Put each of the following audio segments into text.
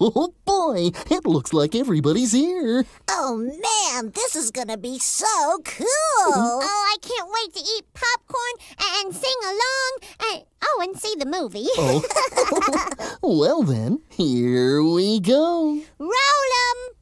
Oh boy, it looks like everybody's here. Oh man, this is gonna be so cool. Mm-hmm. Oh, I can't wait to eat popcorn and sing along and oh, and see the movie. Oh. well then, here we go. Roll 'em.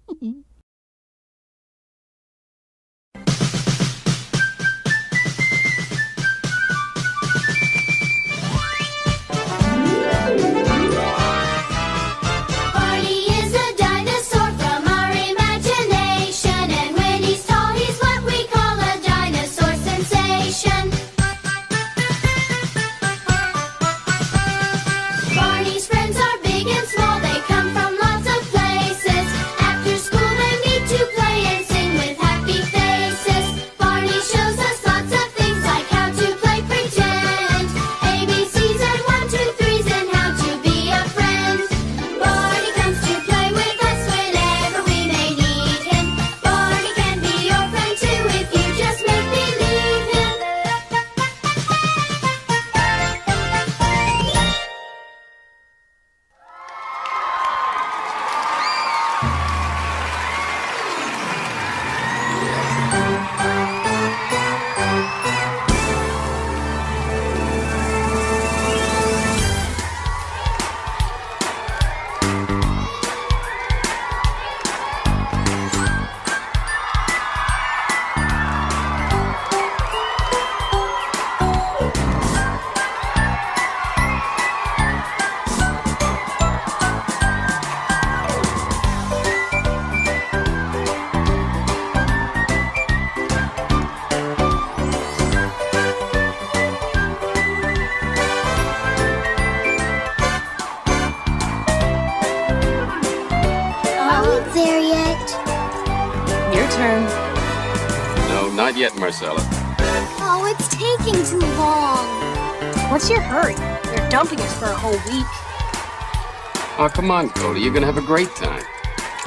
Come on, Cody. You're gonna have a great time.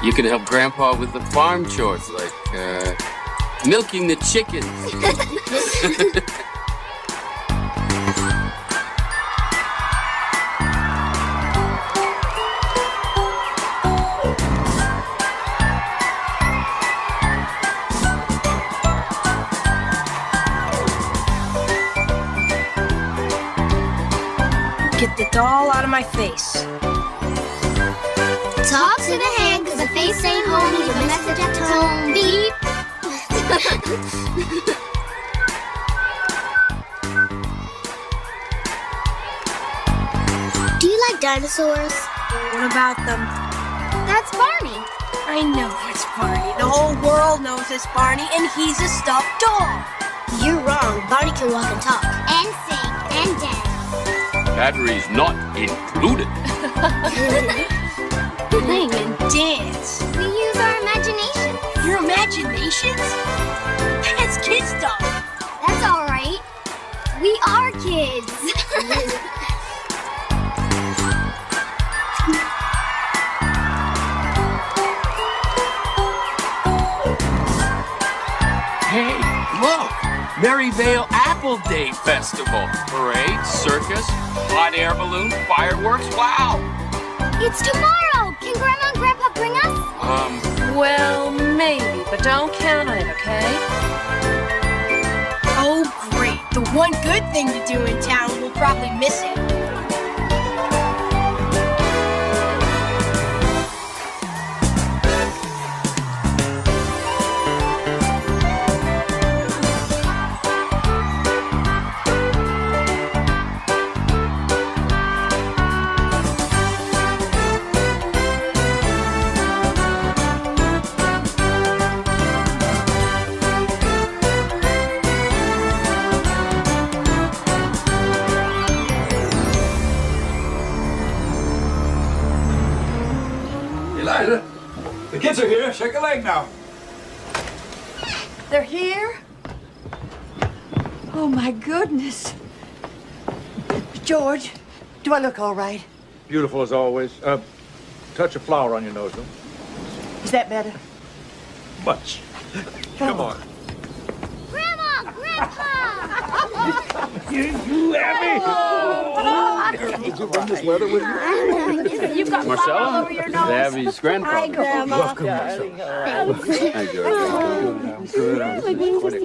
You can help Grandpa with the farm chores, like uh, milking the chickens. Get the doll out of my face. Message at home. Beep. Do you like dinosaurs? What about them? That's Barney. I know it's Barney. The whole world knows it's Barney, and he's a stuffed doll. You're wrong. Barney can walk and talk. And sing. And dance. Batteries not included. Sing and dance. Imaginations? That's kid stuff. That's all right. We are kids. Hey, look! Maryvale Apple Day Festival. Parade, circus, hot air balloon, fireworks. Wow! it's tomorrow. Can Grandma and Grandpa bring us? Um, Well, maybe, but don't count on it, okay? Oh, great. The one good thing to do in town, we'll probably miss it. Kids are here. Shake a leg now. They're here? Oh my goodness. George, do I look all right? Beautiful as always. Uh, touch of flour on your nose, though. Is that better? Much. Come on. Grandma! Grandpa! You, you happy? you bring this leather with you? You've got Marcella? over your nose. Abby's grandfather. Hi, Grandma. Welcome, Marcella. Hi, George. I'm good. I'm good. Quite a-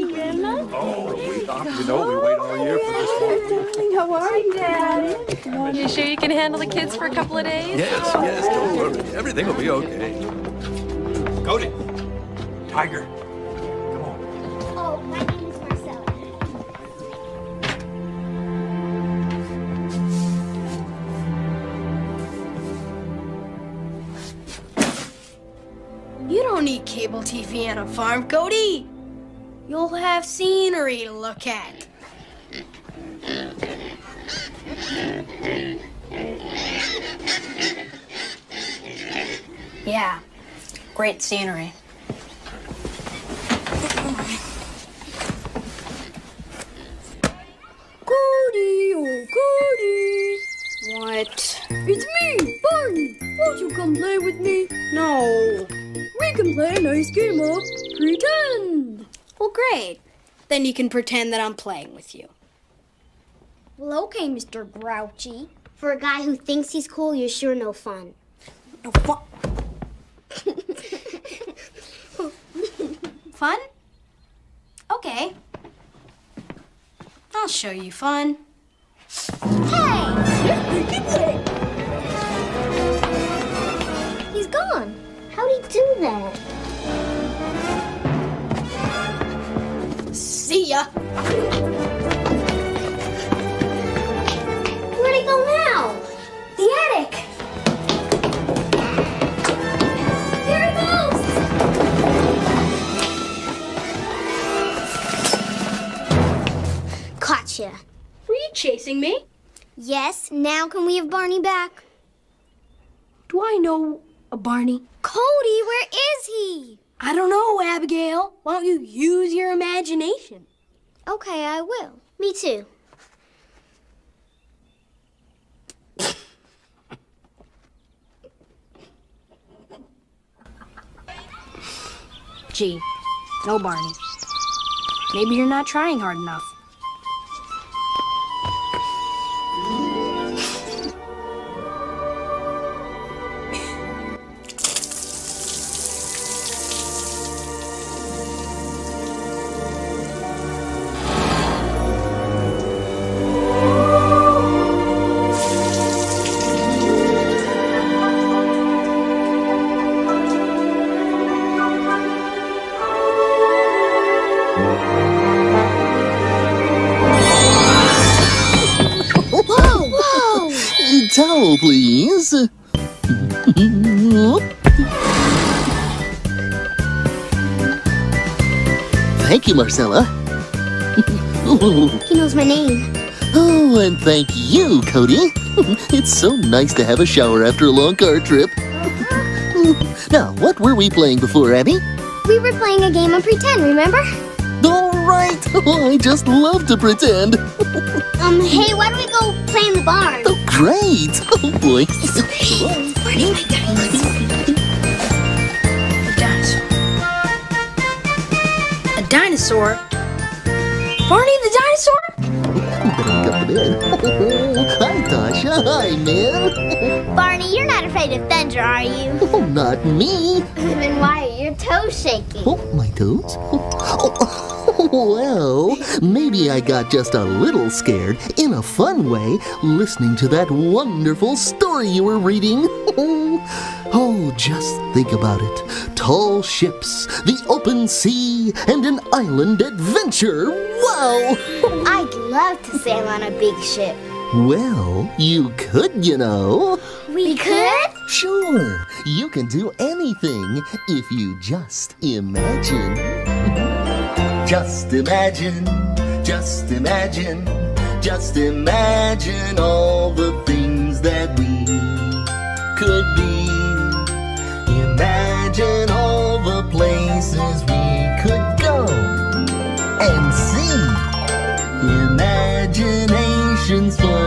Oh, we, you know, we wait all year for this one. How are you, Dad? You sure you can handle the kids for a couple of days? Yes, yes, don't worry. Everything will be okay. Cody, Tiger. Cable TV on a farm, Cody. You'll have scenery to look at. Yeah, great scenery. Cody, oh Cody. What? It's me, Barney. Won't you come play with me? No. We can play a nice game of pretend. Well, great. Then you can pretend that I'm playing with you. Well, okay, Mr. Grouchy. For a guy who thinks he's cool, you're sure no fun. No fun. fun? Okay. I'll show you fun. He's gone. How'd he do that? See ya. Where'd he go now? The attic. There he goes. Gotcha. Chasing me? Yes, now can we have Barney back? Do I know a Barney? Cody, where is he? I don't know, Abigail. Why don't you use your imagination? Okay, I will. Me too. Gee, no Barney. Maybe you're not trying hard enough. You, Marcella. He knows my name. Oh, and thank you, Cody. It's so nice to have a shower after a long car trip. Now, what were we playing before, Abby? We were playing a game of pretend, remember? All right. I just love to pretend. Um, hey, why don't we go play in the barn? Oh, great. Oh, boy. A dinosaur? Barney the dinosaur? Better get to bed. Hi, Tasha. Hi, man. Barney, you're not afraid of thunder, are you? Oh, not me. then why are your toes shaking? Oh, my toes? Oh, well, maybe I got just a little scared in a fun way listening to that wonderful story you were reading. oh, just think about it. Tall ships, the open sea, and an island adventure. Wow! I'd love to sail on a big ship. Well, you could, you know. We could? Sure, you can do anything if you just imagine. Just imagine, just imagine, just imagine all the things that we could be. Places we could go and see. Imagination's fun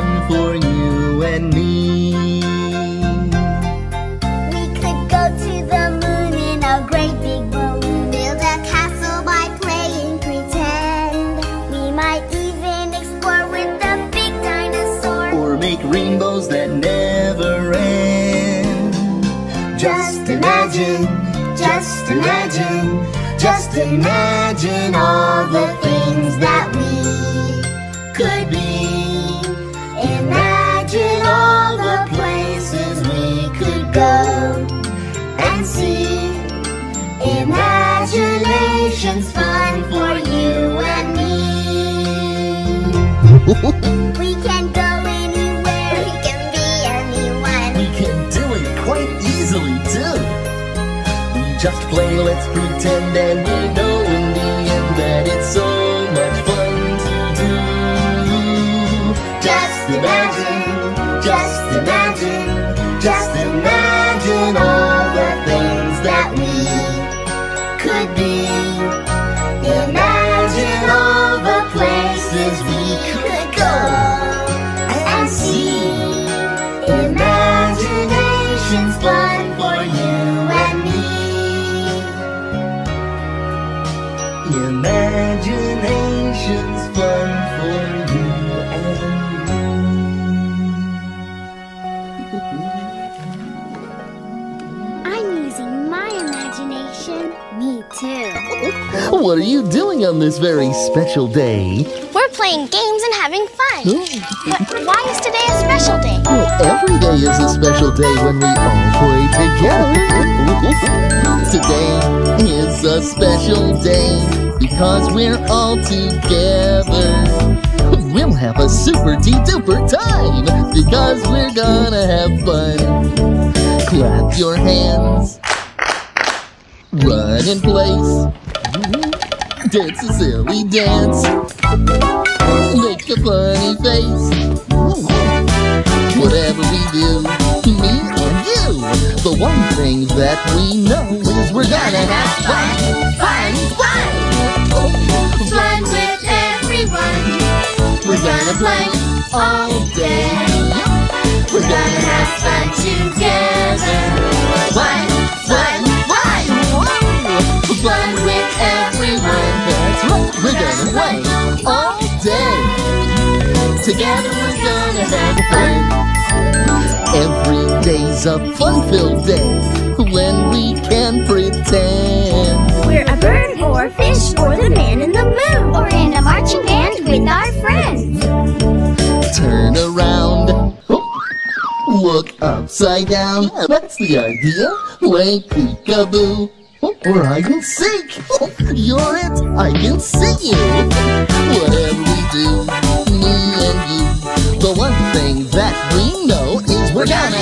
just imagine, just imagine all the things that we could be. Imagine all the places we could go and see. Imagination's fun for you just play, let's pretend, and we know are you doing on this very special day? We're playing games and having fun. But why is today a special day? Well, every day is a special day when we all play together. Today is a special day because we're all together. We'll have a super duper time because we're gonna have fun. Clap your hands, run in place, dance a silly dance, make a funny face. Whatever we do, me and you. The one thing that we know is we're gonna have fun, fun, fun. Fun with everyone. We're gonna play all day. We're gonna have fun together. Fun, fun, fun. Fun with everyone. We're gonna play all day. Together we're gonna have fun. Every day's a fun-filled day when we can pretend. We're a bird or a fish or the man in the moon or in a marching band with our friends. Turn around. Look upside down. That's the idea. Play peekaboo. Or I can seek. You're it. I can see you. Whatever we do, me and you. The one thing that we know is we're gonna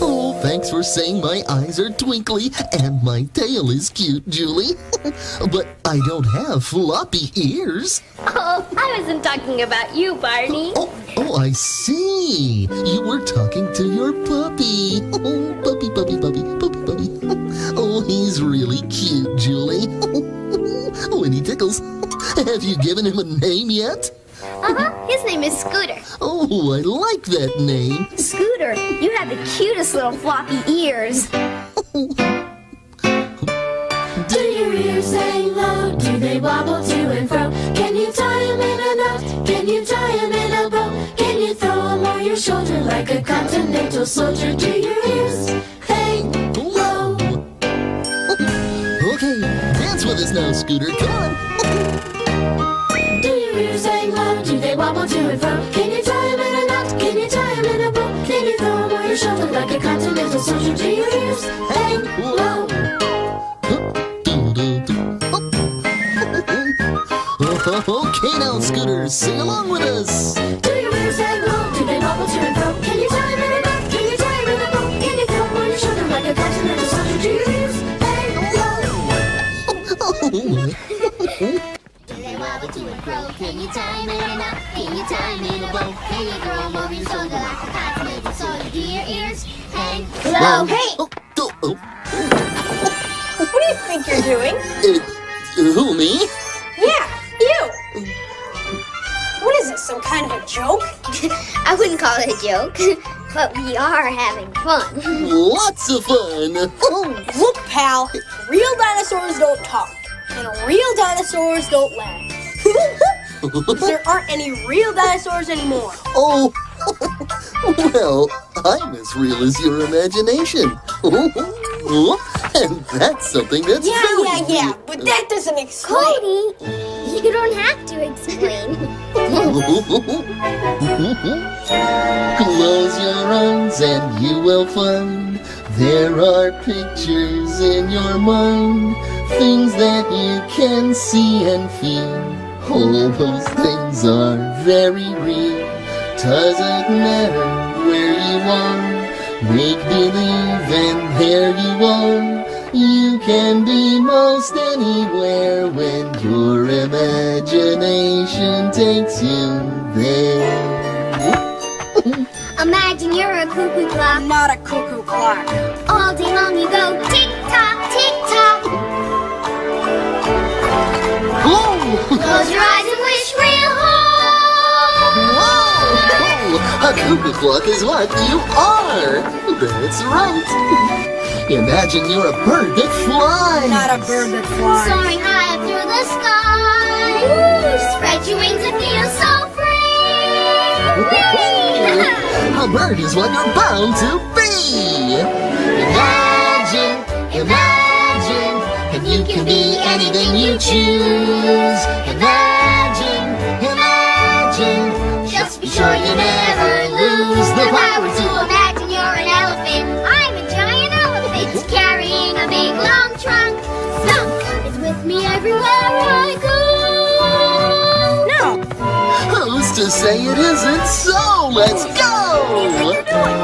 Oh, thanks for saying my eyes are twinkly and my tail is cute, Julie. but I don't have floppy ears. Oh, I wasn't talking about you, Barney. Oh, oh, I see. You were talking to your puppy. Oh, puppy, puppy, puppy, puppy, puppy. Oh, he's really cute, Julie. Oh, when he tickles. Have you given him a name yet? Uh-huh. His name is Scooter. Oh, I like that name. Scooter, you have the cutest little floppy ears. Do your ears hang low? Do they wobble to and fro? Can you tie 'em in a knot? Can you tie 'em in a bow? Can you throw 'em over your shoulder like a continental soldier? Do your ears hang low? Okay, dance with us now, Scooter. Come on. To and fro? Can you tie 'em in a knot? Can you tie 'em in a bow? Can you throw 'em over your shoulder like a continental soldier? Do your ears hang low? Okay now, Scooter, sing along with us. Do your ears hang low? Do they wobble to and fro? Can you tie 'em in a knot? Can you tie 'em in a bow? Can you throw 'em over your shoulder like a continental soldier? Do your ears fro? Can you tie 'em in a knot? Can you tie 'em in a bow? Can you throw 'em over your shoulder like a continental soldier? Do your ears hang low? Hey! Oh, oh, oh. doing? Uh, who, me? Yeah, you. What is this, some kind of a joke? I wouldn't call it a joke, but we are having fun. Lots of fun. Look, pal, real dinosaurs don't talk, and real dinosaurs don't laugh. 'Cause there aren't any real dinosaurs anymore. Oh, well, I'm as real as your imagination. and that's something that's Yeah, very yeah, yeah, but that doesn't explain. Cody, you don't have to explain. Close your eyes and you will find there are pictures in your mind, things that you can see and feel. All those things are very real. Doesn't matter where you are, make believe and there you are. You can be most anywhere when your imagination takes you there. Imagine you're a cuckoo clock. Not a cuckoo clock. All day long you go tick Close your eyes and wish real hard. Whoa! Whoa! A cuckoo clock is what you are. That's right. Imagine you're a bird that flies. Not a bird that flies. Soaring high up through the sky. Spread your wings and feel so free. A bird is what you're bound to be. Imagine, imagine, and you can be anything you choose. Imagine, imagine, just be sure you never lose the power to imagine you're an elephant. I'm a giant elephant carrying a big long trunk. Stump is with me everywhere I go. No. Who's to say it isn't so? Let's go!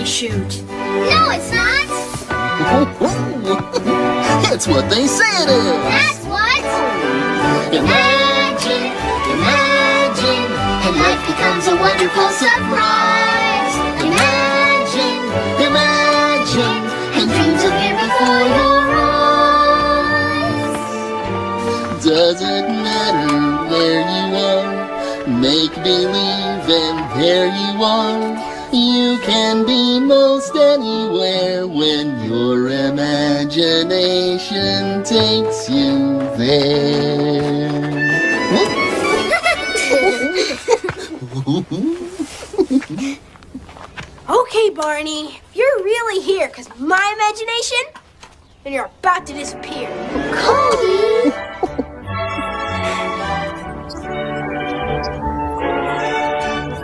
That's a hay chute. No, it's not. it's what they say it is. That's what. Imagine, imagine, and life becomes a wonderful surprise. Imagine, imagine, and dreams appear before your eyes. Doesn't matter where you are, make believe, and there you are. You can be most anywhere when your imagination takes you there. Okay, Barney, you're really here because my imagination, and you're about to disappear. Cody!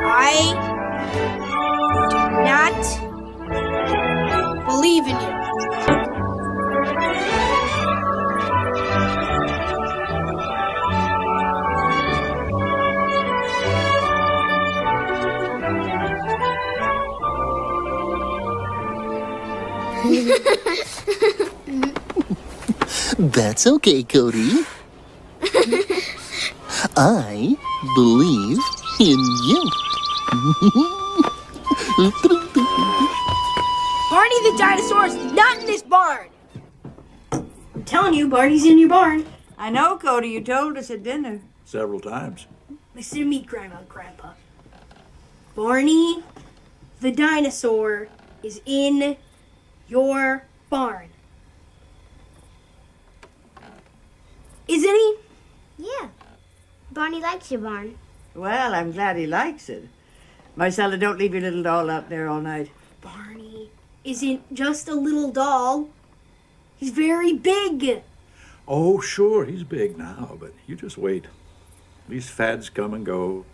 I believe in you. That's okay, Cody. I believe in you. Barney the dinosaur is not in this barn. I'm telling you, Barney's in your barn. I know, Cody. You told us at dinner. Several times. Listen to me, Grandma and Grandpa. Barney the dinosaur is in your barn. Isn't he? Yeah. Barney likes your barn. Well, I'm glad he likes it. Marcella, don't leave your little doll out there all night. Barney isn't just a little doll. He's very big. Oh, sure, he's big now, but you just wait. These fads come and go.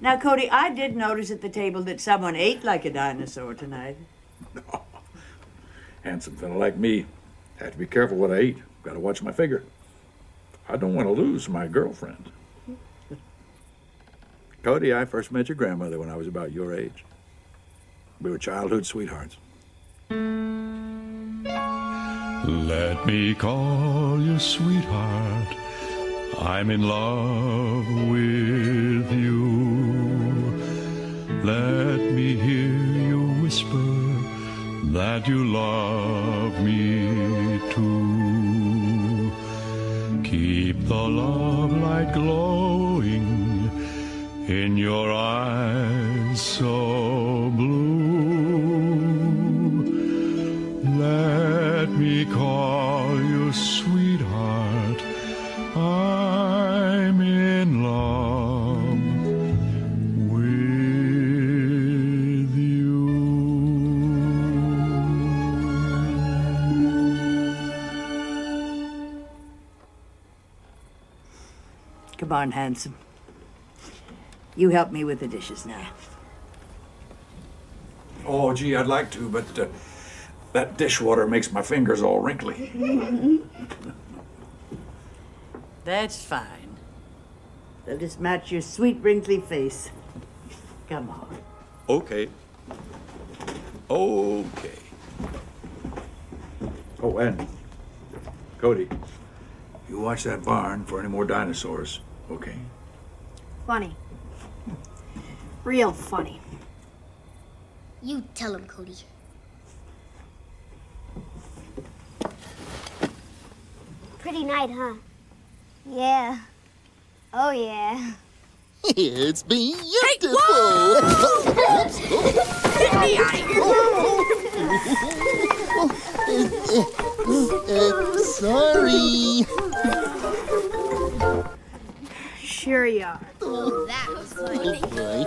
Now, Cody, I did notice at the table that someone ate like a dinosaur tonight. No. Handsome fella like me. Have to be careful what I eat. Got to watch my figure. I don't want to lose my girlfriend. Cody, I first met your grandmother when I was about your age. We were childhood sweethearts. Let me call you sweetheart. I'm in love with you. Let me hear you whisper that you love me too. Keep the love light glowing in your eyes so Come on, handsome. You help me with the dishes now. Oh, gee, I'd like to, but uh, that dishwater makes my fingers all wrinkly. That's fine. They'll just match your sweet, wrinkly face. Come on. Okay. Okay. Oh, and Cody, you watch that barn for any more dinosaurs, okay? Funny. Real funny. You tell him, Cody. Pretty night, huh? Yeah. Oh, yeah. It's beautiful. Get me out of Uh, uh, sorry. Sure. Oh, that was funny. Right.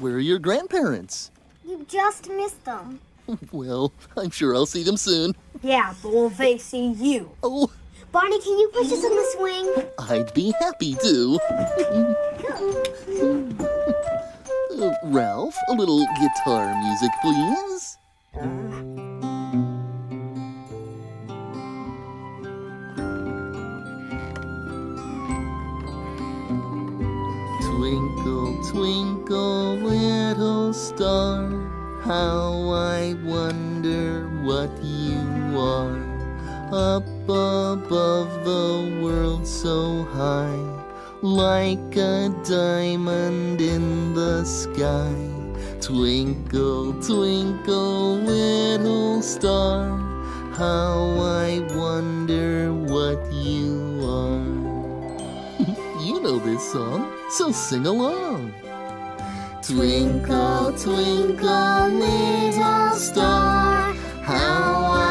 Where are your grandparents? You just missed them. Well, I'm sure I'll see them soon. Yeah, but will they see you? Oh, Barney, can you push us on the swing? I'd be happy to. Uh, Ralph, a little guitar music, please. Twinkle, twinkle, little star, how I wonder what you are. Up above the world so high, like a diamond in the sky. Twinkle, twinkle, little star, how I wonder what you are. you know this song, so sing along. Twinkle, twinkle, little star, how I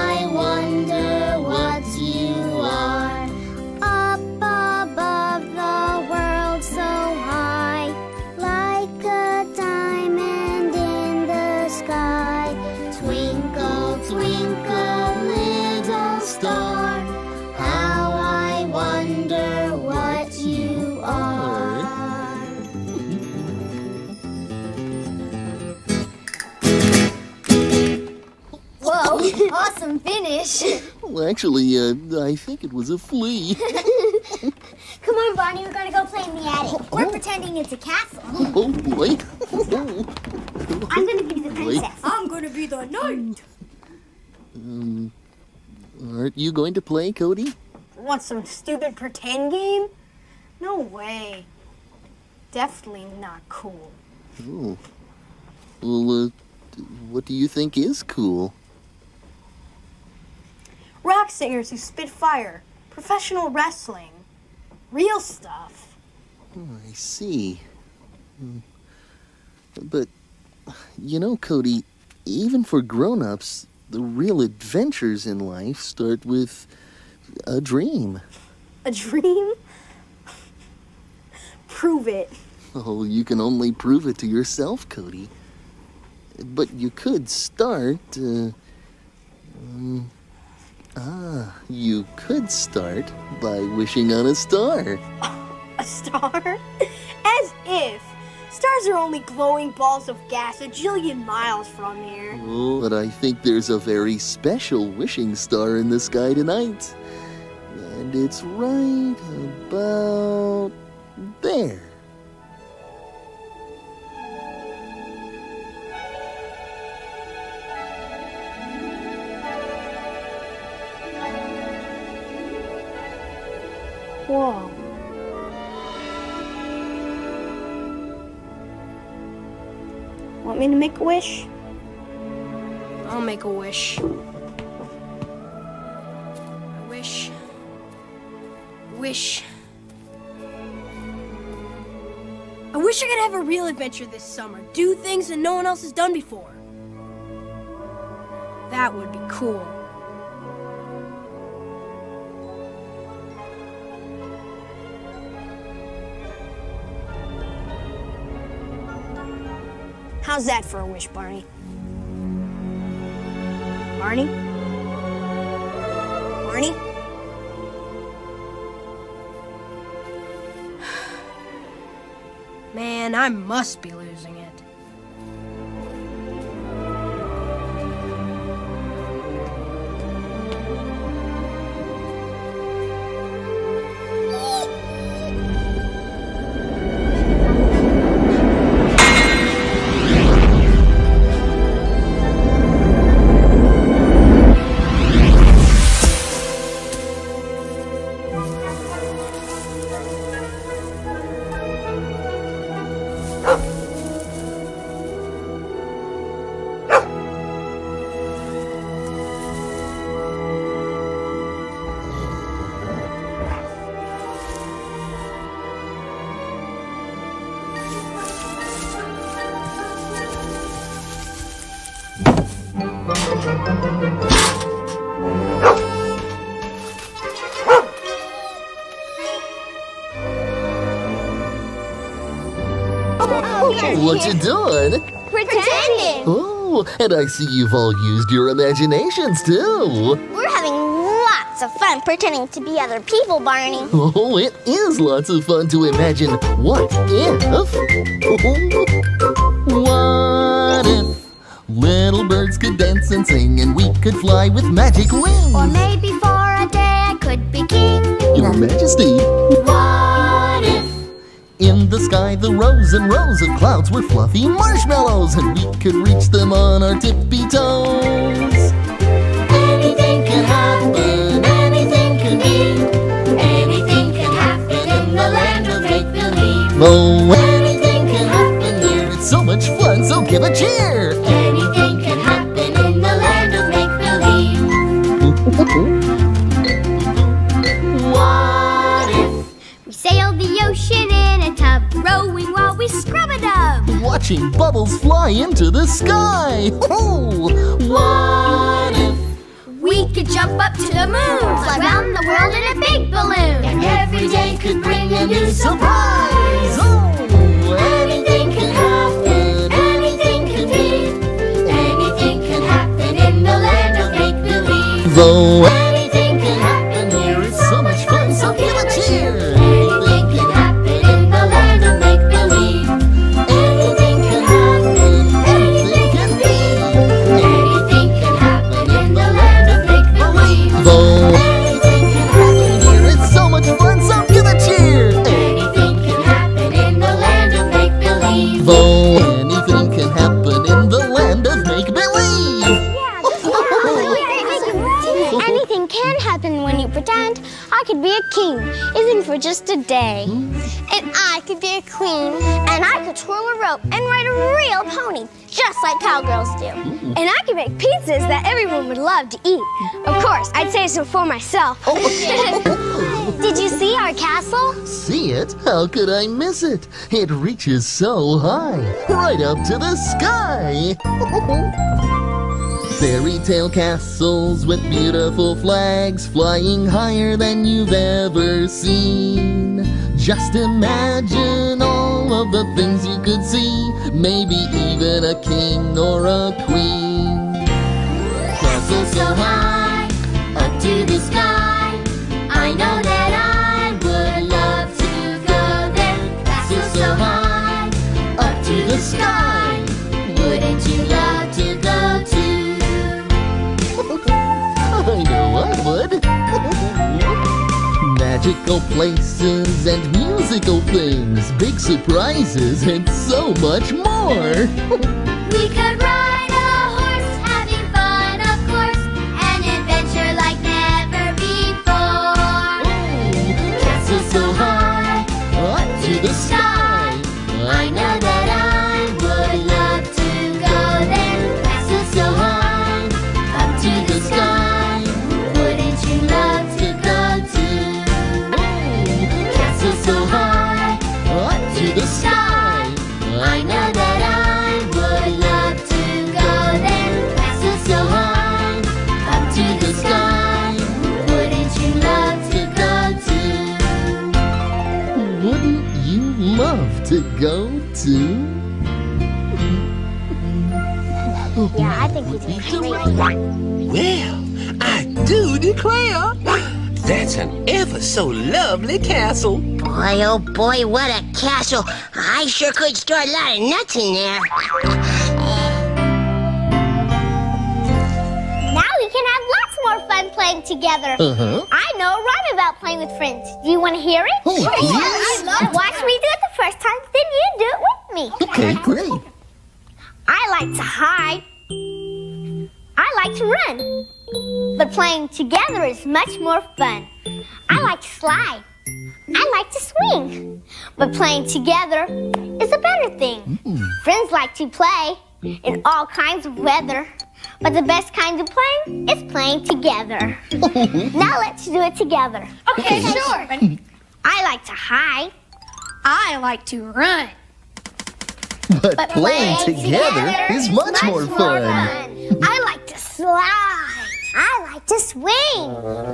finish. Well, actually, uh, I think it was a flea. Come on, Barney, we're gonna go play in the attic. We're pretending it's a castle. Oh boy. I'm gonna be the Wait. princess. I'm gonna be the knight. Um, aren't you going to play, Cody? Want some stupid pretend game? No way. Definitely not cool. Oh. Well, uh, what do you think is cool? Rock singers who spit fire, professional wrestling, real stuff. Oh, I see. Hmm. But, you know, Cody, even for grown ups, the real adventures in life start with a dream. A dream? Prove it. Oh, you can only prove it to yourself, Cody. But you could start. Uh, um, ah, you could start by wishing on a star. A star? As if Stars are only glowing balls of gas a jillion miles from here. Oh, but I think there's a very special wishing star in the sky tonight. And it's right about there. Whoa. Want me to make a wish? I'll make a wish. I wish. Wish. I wish I could have a real adventure this summer. Do things that no one else has done before. That would be cool. How's that for a wish, Barney? Barney? Barney? Man, I must be losing it. What you doing? Pretending. Oh, and I see you've all used your imaginations too. We're having lots of fun pretending to be other people, Barney. Oh, it is lots of fun to imagine what if. What if little birds could dance and sing and we could fly with magic wings? Or maybe for a day I could be king. Your Majesty. In the sky, the rows and rows of clouds were fluffy marshmallows, and we could reach them on our tippy toes. Anything can happen, anything can be. Anything can happen in the land of make believe. Oh, anything can happen here. It's so much fun, so give a cheer. Watching bubbles fly into the sky. Oh, What if we could jump up to the moon, fly around the world in a big balloon, and every day could bring a new surprise? Oh, Anything can happen, anything can be, anything can happen in the land of make believe. though just a day. And I could be a queen, and I could twirl a rope and ride a real pony, just like cowgirls do. And I could make pizzas that everyone would love to eat. Of course, I'd say so for myself. Oh. Did you see our castle? See it? How could I miss it? It reaches so high, right up to the sky. Fairy tale castles with beautiful flags flying higher than you've ever seen. Just imagine all of the things you could see, maybe even a king or a queen. Castle so high, up to the sky. I know that I would love to go there. So high, up Magical places and musical things, big surprises, and so much more! Yeah, I think he's crazy. Well, I do declare, that's an ever so lovely castle. Boy, oh boy, what a castle. I sure could store a lot of nuts in there. Playing together. Uh-huh. I know a rhyme about playing with friends. Do you want to hear it? Oh, Sure, please. yes. Watch me do it the first time, then you do it with me. Okay, great. I like to hide. I like to run. But playing together is much more fun. I like to slide. I like to swing. But playing together is a better thing. Friends like to play in all kinds of weather. But the best kind of playing is playing together. now let's do it together. Okay, sure. I like to hide. I like to run. But, playing together is much, more fun. I like to slide. I like to swing.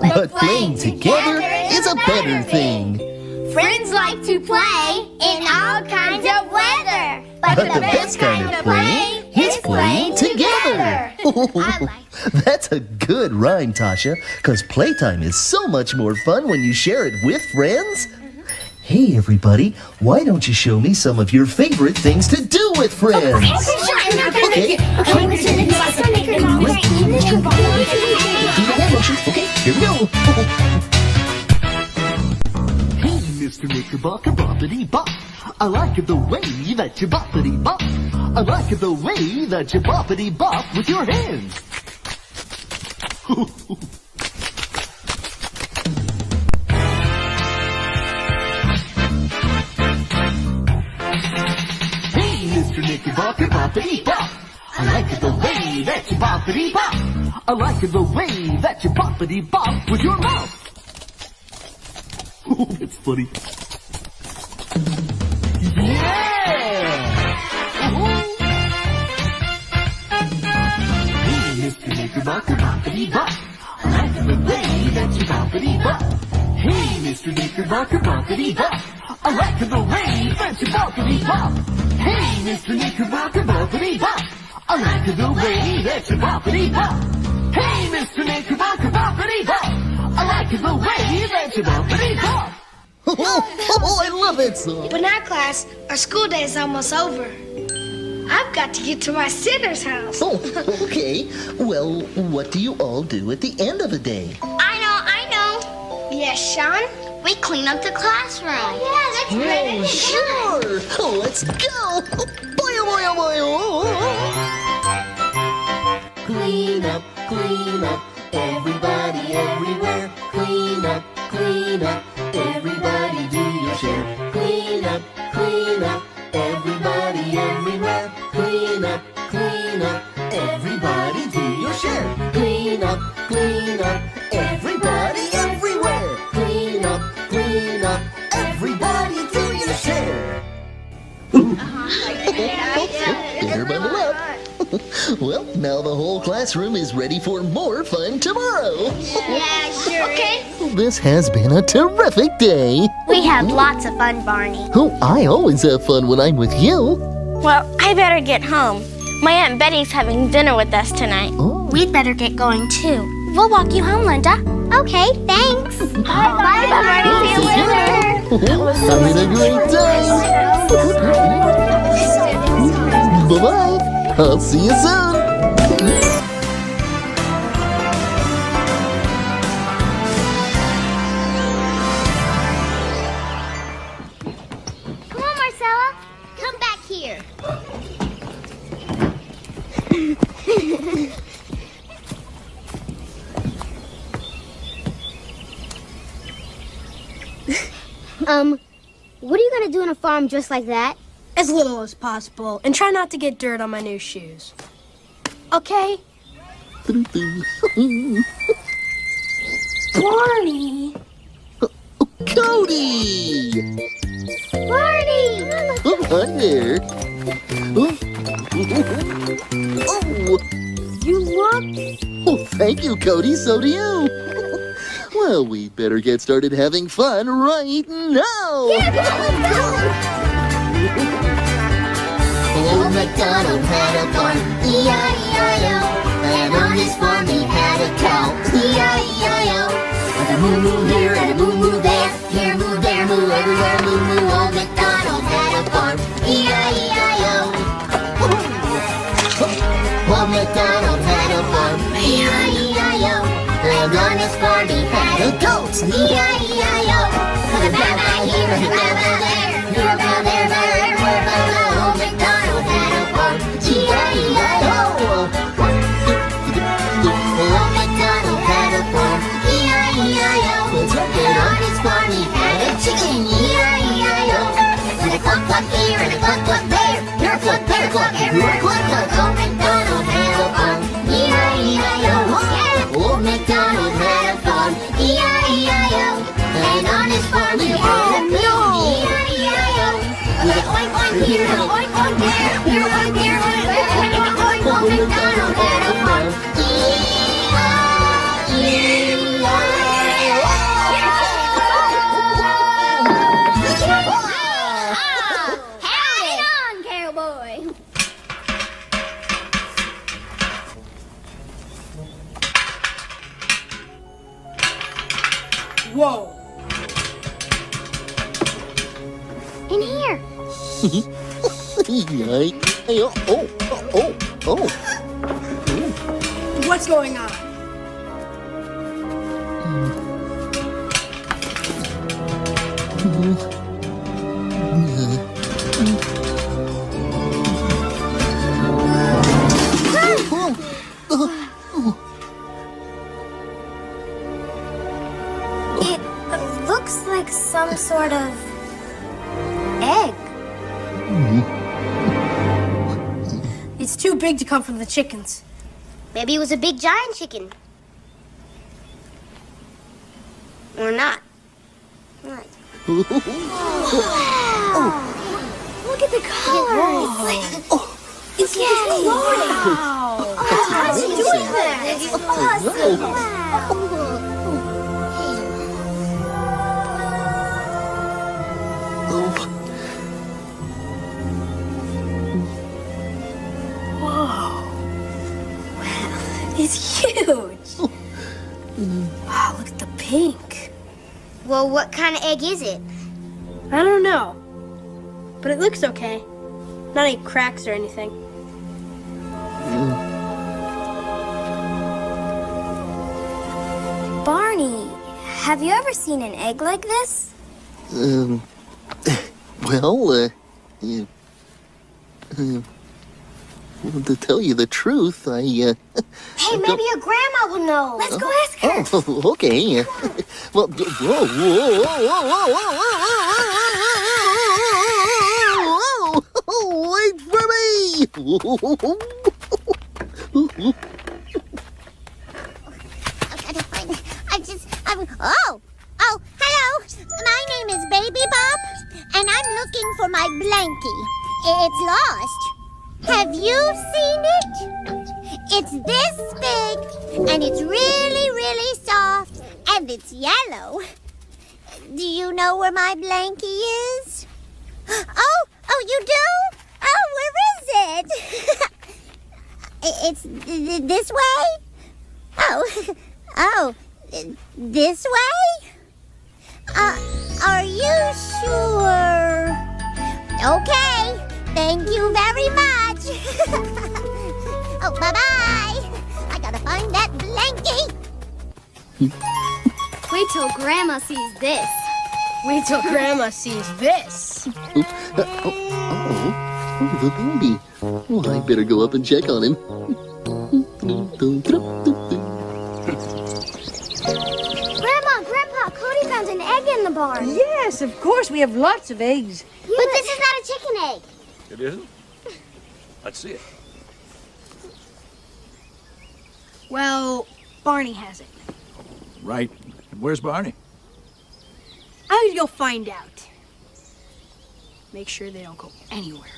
But playing together is a better thing. Friends like to play in all kinds of weather. But, But the best kind of playing is playing together. That's a good rhyme, Tasha, because playtime is so much more fun when you share it with friends. Hey, everybody, why don't you show me some of your favorite things to do with friends? Okay. Do the hand motion. Okay, here we go. Hey, Mr. Knickerbocker, boppity bop. I like it the way that you boppity bop. I like it the way that you boppity bop with your hands. Hey, Mr. Knickerbocker, boppity bop. I like it the way that you boppity bop. I like it the way that you boppity bop with your mouth. That's funny. Bop. Hey, Mr. Knickerbocker, boppity bop. I like the way that you boppity bop. Hey, Mr. Knickerbocker, boppity bop. I like the way that you boppity bop. Hey, Mr. Knickerbocker, boppity bop. I like it the way that you boppity bop. Oh, I love it song. But now, class, our school day is almost over. I've got to get to my sitter's house. Oh, okay. Well, what do you all do at the end of a day? I know, I know. Yes, Sean? We clean up the classroom. Yeah, that's Oh, sure. Oh, let's go. Boy, oh, boy, oh, boy, oh. oh, oh. Clean up, clean up, everybody everywhere. Clean up, clean up, everybody do your share. Clean up, clean up, everybody everywhere. Clean up, clean up, everybody do your share. Clean up, clean up, everybody everywhere. Clean up, clean up, everybody do your share. Better bundle up. well, now the whole classroom is ready for more fun tomorrow. Yeah, sure. Okay. This has been a terrific day. We had lots of fun, Barney. Oh, I always have fun when I'm with you. Well, I better get home. My Aunt Betty's having dinner with us tonight. Oh. We'd better get going too. We'll walk you home, Linda. Okay, thanks. Bye, bye, Barney. See you later. Having a great day. Bye-bye. I'll see you soon! um, what are you gonna do on a farm just like that? As little as possible, and try not to get dirt on my new shoes. Okay? Barney! Cody! Barney! Oh, hi there. Oh. Oh. oh. You look. Oh, thank you, Cody. So do you. Well, we better get started having fun right now. Old MacDonald had a farm, E-I-E-I-O. And on his farm he had a cow, E-I-E-I-O. And a moo moo here and a moo moo there, here moo there moo everywhere moo moo. Old MacDonald had a farm, E-I-E-I-O. Old MacDonald had a farm, E-I-E-I-O. And on his farm he had a goat, E-I-E-I-O. And a baa here and a baa there, here a baa here cluck, there a cluck. Old MacDonald had E-I-E-I-O. Old MacDonald had E-I-E-I-O. And on his farm he had a pig, E-I-E-I-O. Oink oink here oink oink there, here oink oink Yikes. Hey, oh, oh, oh, oh. What's going on? Big to come from the chickens. Maybe it was a big giant chicken. Or not. What? Look at the colors. It's getting Wow. How did you do that? It's awesome. Whoa. Wow, it's huge. Wow, look at the pink. Well, what kind of egg is it? I don't know. But it looks okay. Not any cracks or anything. Barney, have you ever seen an egg like this? Um, well, uh, uh, uh, well, to tell you the truth, I, uh, Hey, maybe your grandma will know. Let's go ask her. oh, okay. Well, whoa, whoa, whoa, whoa, whoa, whoa, whoa, whoa, whoa, whoa, wait for me! I just, I'm, oh, oh, hello. My name is Baby Bop, and I'm looking for my blankie. It's lost. Have you seen it? It's this big, and it's really, really soft, and it's yellow. Do you know where my blankie is? Oh, oh, you do? Oh, where is it? It's th- th- this way? Oh, oh, this way? Uh, are you sure? Okay, thank you very much. oh, bye bye. I gotta find that blankie. Wait till Grandma sees this. Wait till Grandma sees this. Oh, oh, oh, the baby. Well, I better go up and check on him. Grandma, Grandpa, Cody found an egg in the barn. Yes, of course. We have lots of eggs. But this is not a chicken egg. It isn't? Let's see it. Well, Barney has it. Right. And where's Barney? I'm gonna go find out. Make sure they don't go anywhere.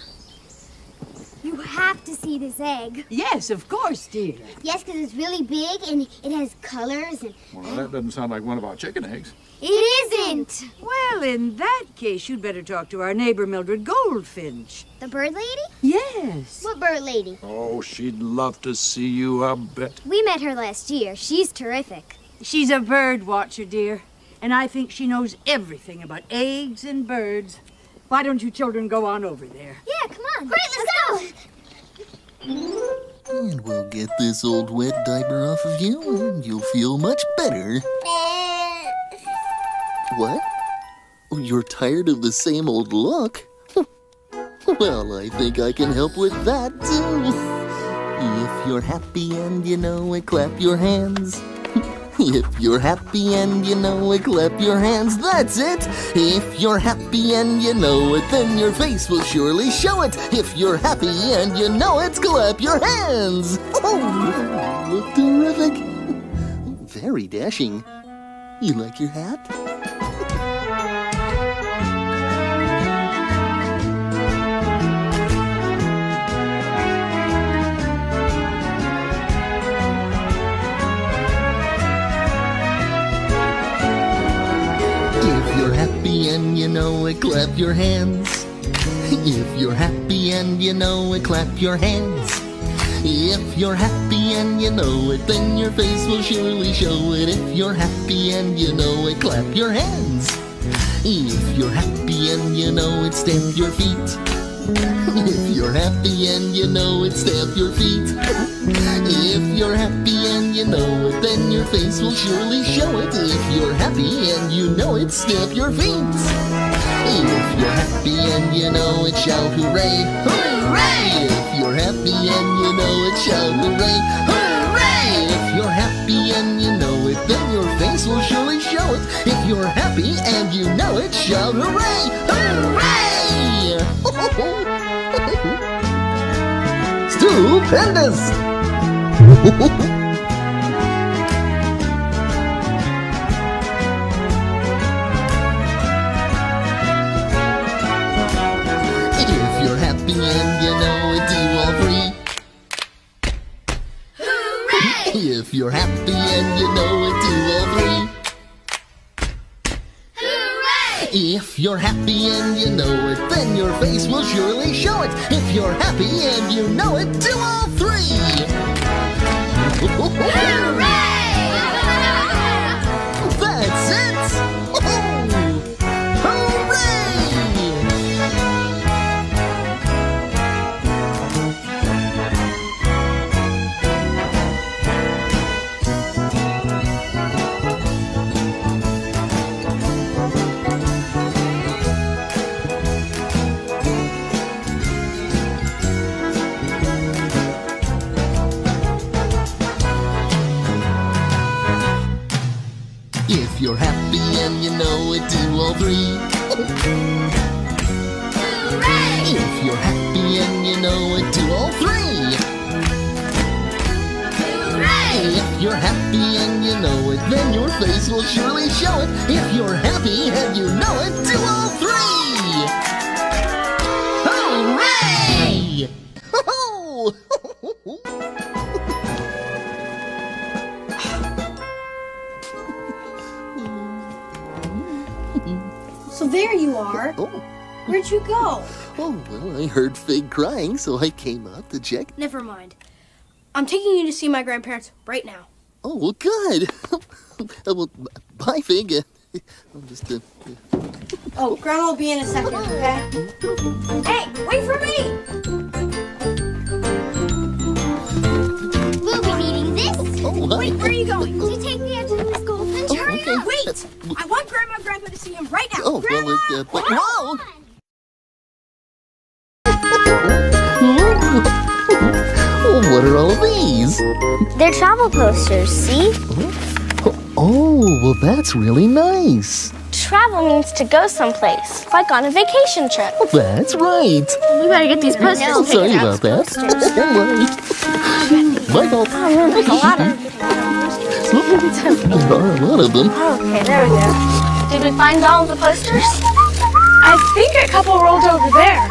You have to see this egg. Yes, of course, dear. Yes, because it's really big and it has colors and Well, that doesn't sound like one of our chicken eggs. It isn't. Well, in that case, you'd better talk to our neighbor Mildred Goldfinch. The bird lady? Yes. What bird lady? Oh, she'd love to see you, I bet. We met her last year. She's terrific. She's a bird watcher, dear, and I think she knows everything about eggs and birds. Why don't you children go on over there? Yeah, come on. Hurry, let's go. And we'll get this old wet diaper off of you, and you'll feel much better. What? Oh, you're tired of the same old look? well, I think I can help with that too. If you're happy and you know it, clap your hands. If you're happy and you know it, clap your hands. That's it. If you're happy and you know it, then your face will surely show it. If you're happy and you know it, clap your hands. Oh, look terrific. Very dashing. You like your hat? And you know it, clap your hands. If you're happy and you know it, clap your hands. If you're happy and you know it, then your face will surely show it. If you're happy and you know it, clap your hands. If you're happy and you know it, stamp your feet. If you're happy and you know it, stamp your feet. If you're happy and you know it, then your face will surely show it. If you're happy and you know it, stamp your feet. If you're happy and you know it, shout hooray, hooray! If you're happy and you know it, shout hooray, hooray! If you're happy and you know it, then your face will surely show it. If you're happy and you know it, shout hooray, hooray! Stupendous! If you're happy and you know it, do all three. Hooray! If you're happy and you know it, you're happy and you know it, then your face will surely show it. If you're happy and you know it, do all three. Hooray! You know it, do all three. If you're happy and you know it, do all three. Hooray! If you're happy and you know it, then your face will surely show it. If you're happy and you know it, do all three. Hooray! So there you are. Oh. Where'd you go? Oh, well, I heard Fig crying, so I came out to check. Never mind. I'm taking you to see my grandparents right now. Oh, well, good. Uh, well, bye, Fig. I'll just, uh, Oh, Grandma will be in a second, okay? Hey, wait for me! We'll be needing this. Oh, hi. Wait, where are you going? To take me out to Miss Goldfinch. Hurry I want Grandma and Grandpa to see him right now. Oh, Grandma! well, it, uh, but, whoa! Oh, what are all of these? They're travel posters, see? Oh, well, that's really nice. Travel means to go someplace, like on a vacation trip. That's right. We better get these posters. I'm sorry about that. Don't worry. Oh, there's a lot of them. There are a lot of them. Okay, there we go. Did we find all the posters? I think a couple rolled over there.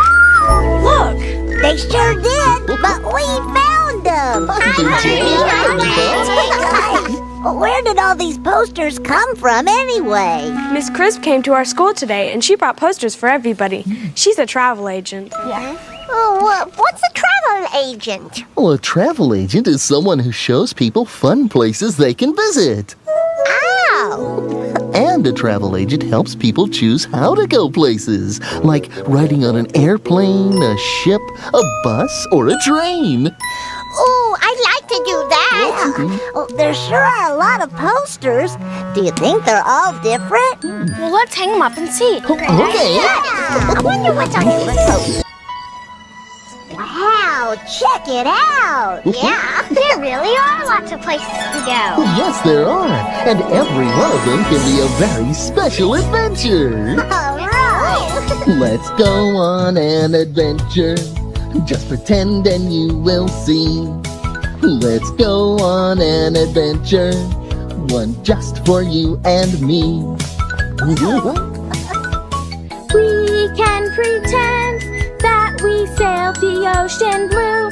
Look. They sure did, but we found them. Where did all these posters come from anyway? Miss Crisp came to our school today and she brought posters for everybody. She's a travel agent. Yeah. Oh, uh, what's a travel agent? Well, a travel agent is someone who shows people fun places they can visit. Oh! And a travel agent helps people choose how to go places, like riding on an airplane, a ship, a bus, or a train. Oh, I'd like to do that. Mm-hmm. Oh, there sure are a lot of posters. Do you think they're all different? Well, let's hang them up and see. Oh, okay. Yeah. I wonder what's on this poster. Wow, check it out. Mm-hmm. Yeah, there really are lots of places to go. Oh, yes, there are. And every one of them can be a very special adventure. All right. Let's go on an adventure. Just pretend and you will see. Let's go on an adventure. One just for you and me. We can pretend that we sailed the ocean blue,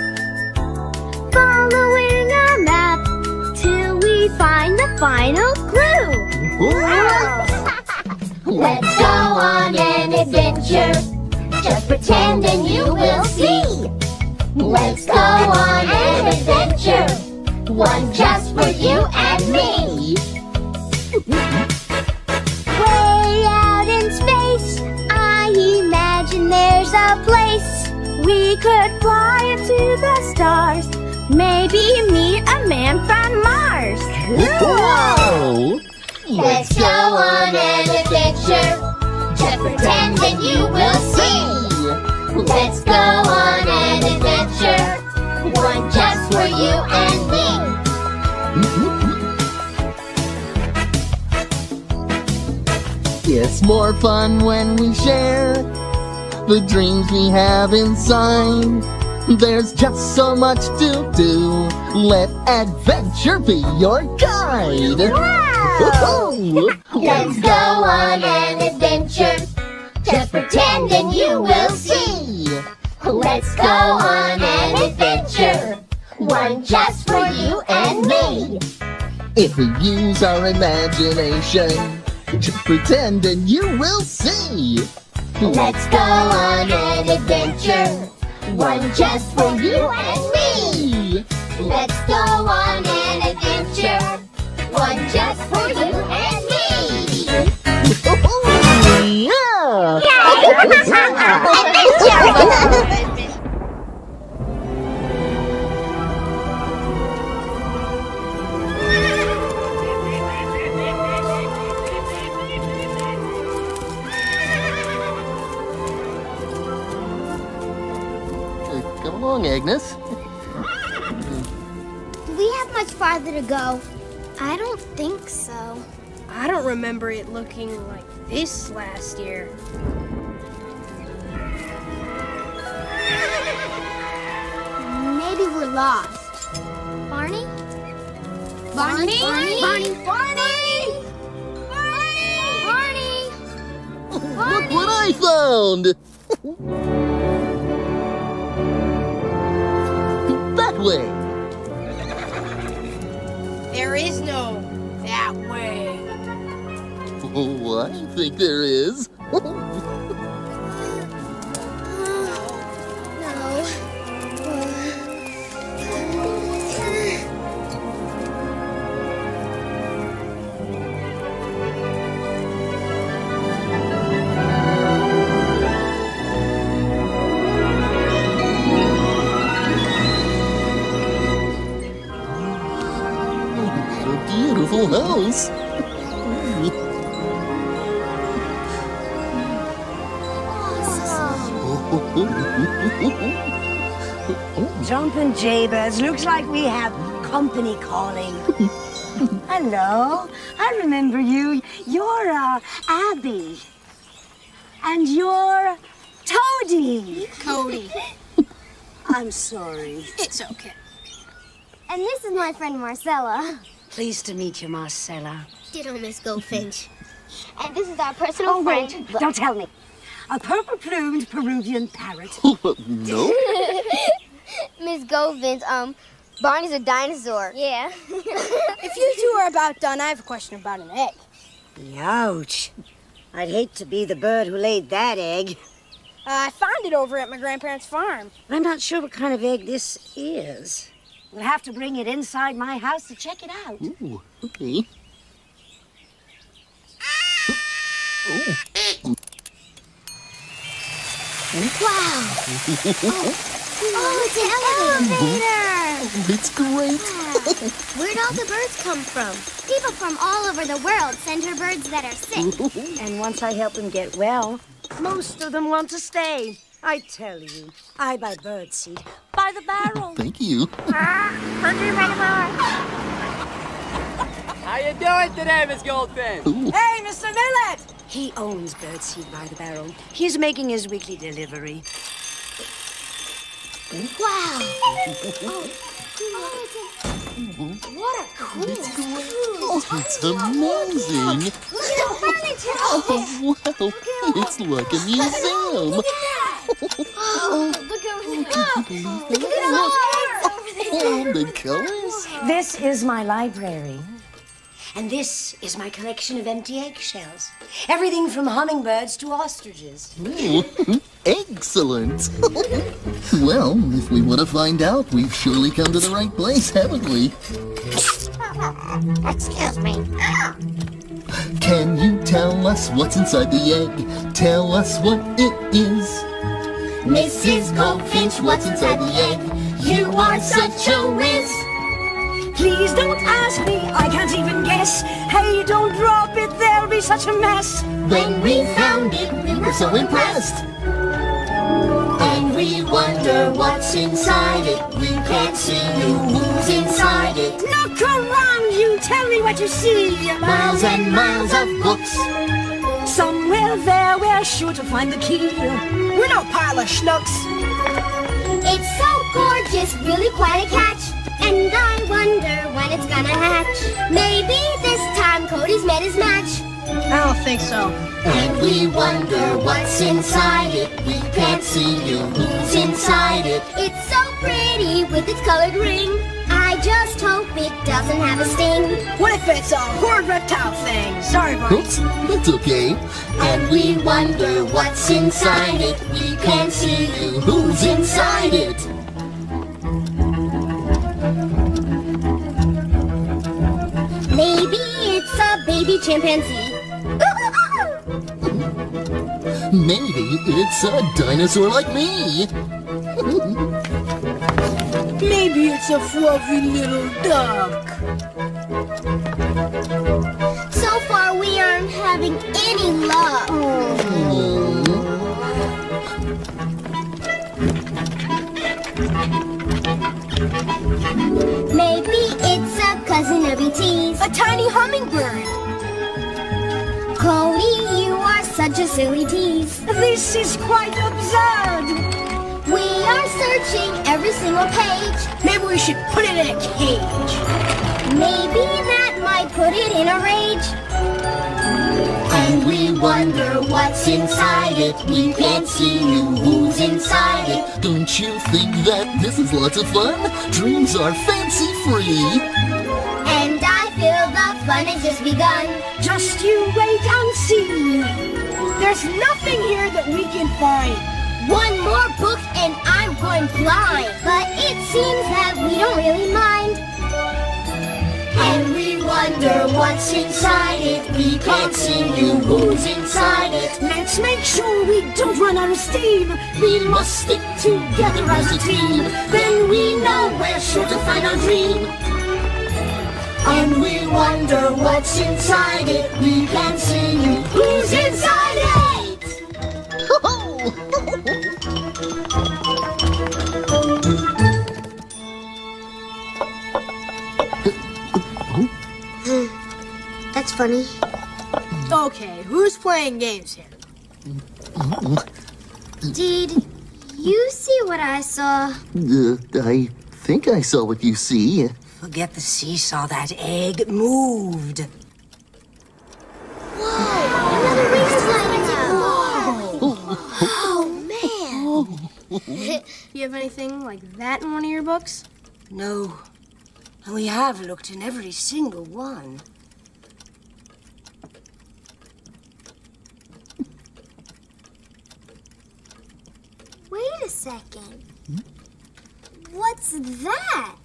following our map till we find the final clue. Let's go on an adventure. Just pretend and you will see. Let's go on an adventure. One just for you and me. Way out in space, I imagine there's a place we could fly into the stars. Maybe meet a man from Mars. Wow! Let's go on an adventure. Just pretend and you will see. Let's go on an adventure. One just for you and me. It's more fun when we share the dreams we have inside. There's just so much to do. Let adventure be your guide. Wow. Let's go on an adventure. Just pretend and you will see. Let's go on an adventure. One just for you and me. If we use our imagination, just pretend and you will see. Let's go on an adventure. One just for you and me. Let's go on along, Agnes. Do we have much farther to go? I don't think so. I don't remember it looking like this last year. Maybe we're lost. Barney? Barney? Barney? Barney? Barney? Barney? Look what I found! way! There is no that way. Oh, I think there is. Jumping Jabez, looks like we have company calling. Hello, I remember you. You're uh, Abby. And you're Toady. Cody. I'm sorry. It's okay. And this is my friend Marcella. Pleased to meet you, Marcella. Ditto, Miss Goldfinch. And this is our personal Oh, friend. wait, don't tell me. A purple-plumed Peruvian parrot. no. Miss Goldfinch, um, Barney's a dinosaur. Yeah. If you two are about done, I have a question about an egg. Ouch. I'd hate to be the bird who laid that egg. Uh, I found it over at my grandparents' farm. I'm not sure what kind of egg this is. We'll have to bring it inside my house to check it out. Ooh, okay. Oh. Wow. Oh, Oh, it's an elevator. It's great. Where'd all the birds come from? People from all over the world send her birds that are sick. And once I help them get well, most of them want to stay. I tell you, I buy bird seed by the barrel. Thank you. How you doing today, Miss Goldfinch? Hey, Mr. Millet! He owns Birdseed by the Barrel. He's making his weekly delivery. Wow. oh, oh What a cool Oh, it's amazing. Look at the furniture! Oh, wow. It's like a museum. Look at that! Oh, look over oh, there. Look at Oh, the colors. This is my library. And this is my collection of empty eggshells. Everything from hummingbirds to ostriches. Excellent. well, if we want to find out, we've surely come to the right place, haven't we? Excuse me. Can you tell us what's inside the egg? Tell us what it is. Mrs. Goldfinch, what's inside the egg? You are such a whiz. Please don't ask me, I can't even guess. Hey, don't drop it, there'll be such a mess. When we found it, we were so impressed. We wonder what's inside it. We can't see you who's inside it. Look around you, tell me what you see. Miles and miles of books. Somewhere there, we're sure to find the key. We're no pile of schnooks. It's so gorgeous, really quite a catch. And I wonder when it's gonna hatch. Maybe this time Cody's met his match. I don't think so. And we wonder what's inside it. We can't see you who's inside it. It's so pretty with its colored ring. I just hope it doesn't have a sting. What if it's a horrid reptile thing? Sorry, Barney. Oops, that's okay. And we wonder what's inside it. We can't see you who's inside it. Maybe it's a baby chimpanzee. Maybe it's a dinosaur like me. Maybe it's a fluffy little duck. So far, we aren't having any luck. Maybe it's a cousin of ET's. A tiny hummingbird. Cody, you are such a silly tease. This is quite absurd. We are searching every single page. Maybe we should put it in a cage. Maybe that might put it in a rage. And we wonder what's inside it. We can't see you who's inside it. Don't you think that this is lots of fun? Dreams are fancy free. Fun has just begun. Just you wait and see. There's nothing here that we can find. One more book and I'm going blind. But it seems that we don't really mind. And we wonder what's inside it. We can't see you who's inside it. Let's make sure we don't run out of steam. We must stick together as a team. Then we know we're sure to find our dream. And we wonder what's inside it. We can see you. Who's inside it? That's funny. Okay, who's playing games here? Did you see what I saw? Uh, I think I saw what you see. Forget the seesaw. That egg moved. Oh, man. you have anything like that in one of your books? No. And we have looked in every single one. Wait a second. What's that?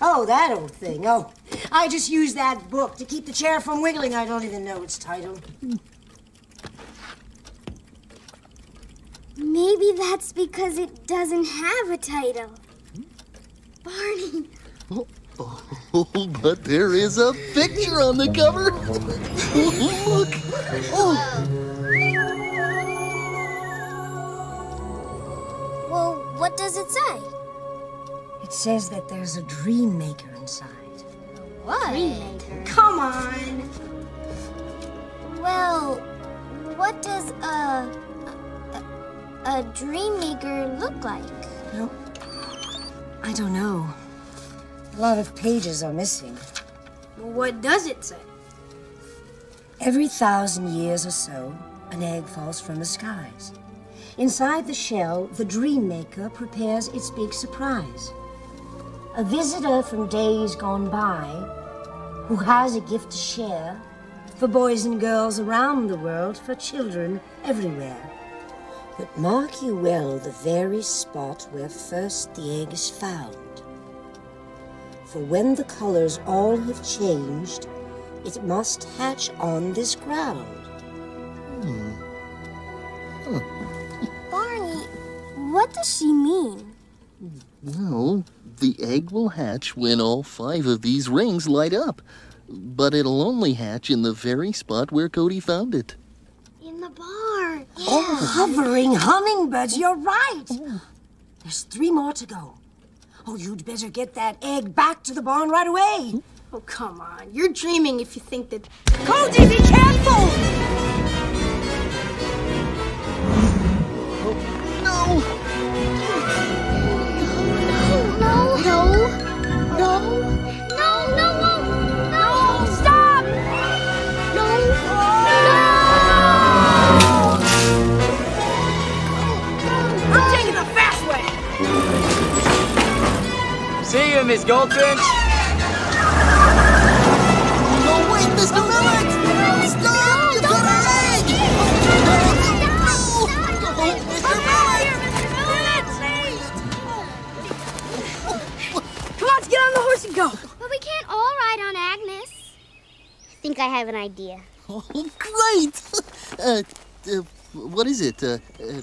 Oh, that old thing. Oh, I just used that book to keep the chair from wiggling. I don't even know its title. Maybe that's because it doesn't have a title. Barney, Oh, oh but there is a picture on the cover. Look. Oh. well, what does it say? It says that there's a dream maker inside. What? Come on. Well, what does a, a, a dream maker look like? Well, I don't know. A lot of pages are missing. Well, What does it say? Every thousand years or so, an egg falls from the skies. Inside the shell, the dream maker prepares its big surprise. A visitor from days gone by who has a gift to share for boys and girls around the world, for children everywhere. But mark you well the very spot where first the egg is found. For when the colors all have changed, it must hatch on this ground. Barney, what does she mean? Well, the egg will hatch when all five of these rings light up. But it'll only hatch in the very spot where Cody found it. In the barn. Oh, hovering hummingbirds, you're right. There's three more to go. Oh, you'd better get that egg back to the barn right away. Oh, come on. You're dreaming if you think that. Cody, be careful! Miss Goldfinch. The horse and go. But we can't all ride on Agnes. I think I have an idea. Oh, great! Uh, uh, what is it? Uh, uh,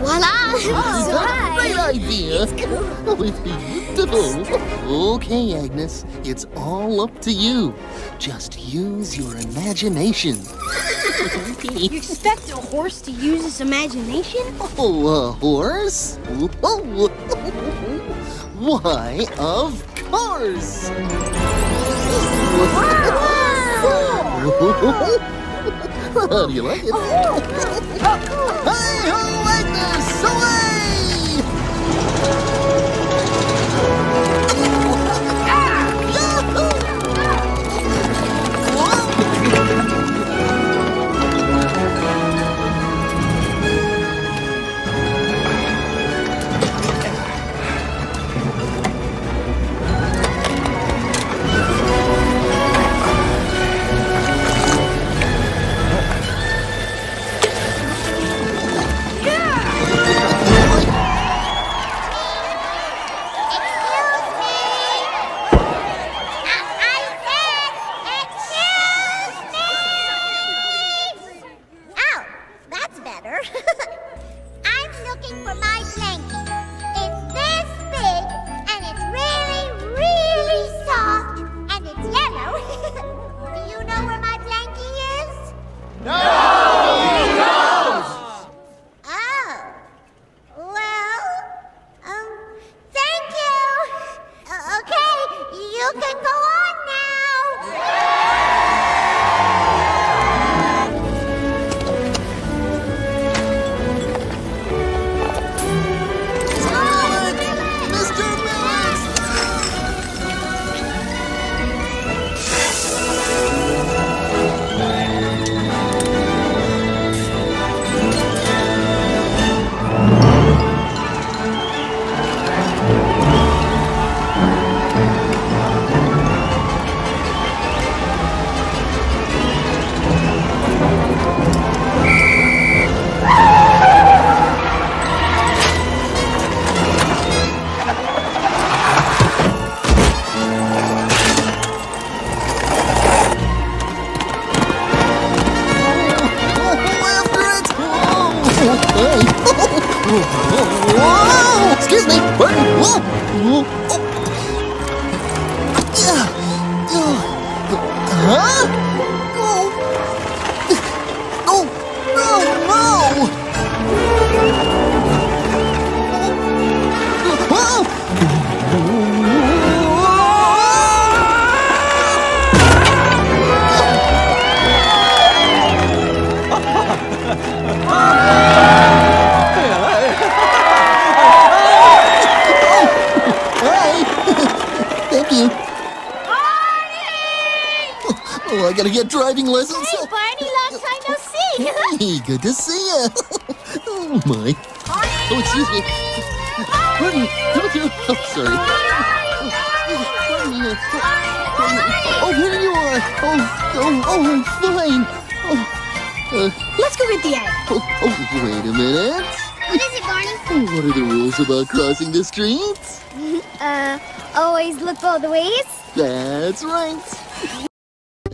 Voila! Great idea! Oh, it's Okay, Agnes, it's all up to you. Just use your imagination. You expect a horse to use his imagination? Oh, a horse? Oh, why, of course! How do you like it? Hey! Away!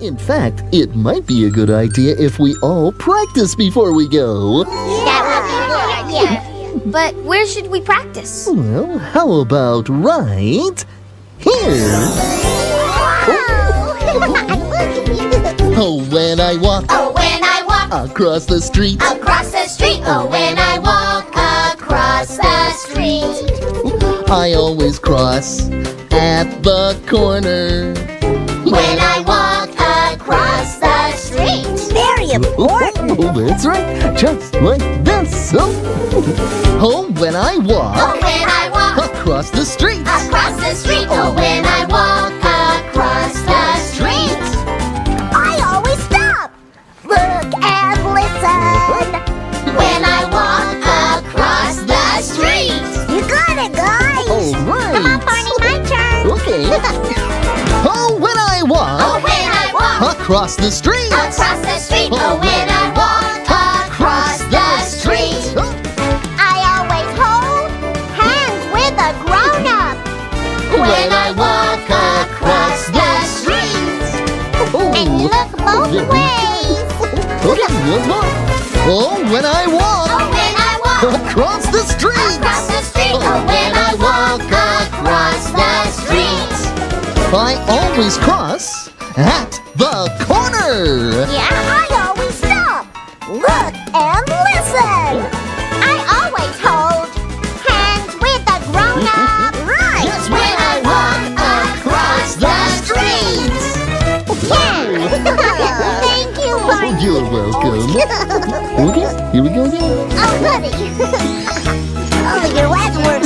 In fact, it might be a good idea if we all practice before we go. That would be a good idea. But where should we practice? Well, how about right here? Oh, when I walk Oh, when I walk across the street, across the street. Oh, when I walk across the street. I always cross at the corner. When I Important. Oh, that's right, just like this. Oh, when I walk. Oh, when I walk across the street. across the street. Oh, when I walk across the street. across the street. Oh, when I walk across the street. I always hold hands with a grown up. When I walk across the street. And look both ways. Oh, One more. Oh, when I walk. Oh, when I walk across the street. across the street. Oh, when I walk across the street. I always cross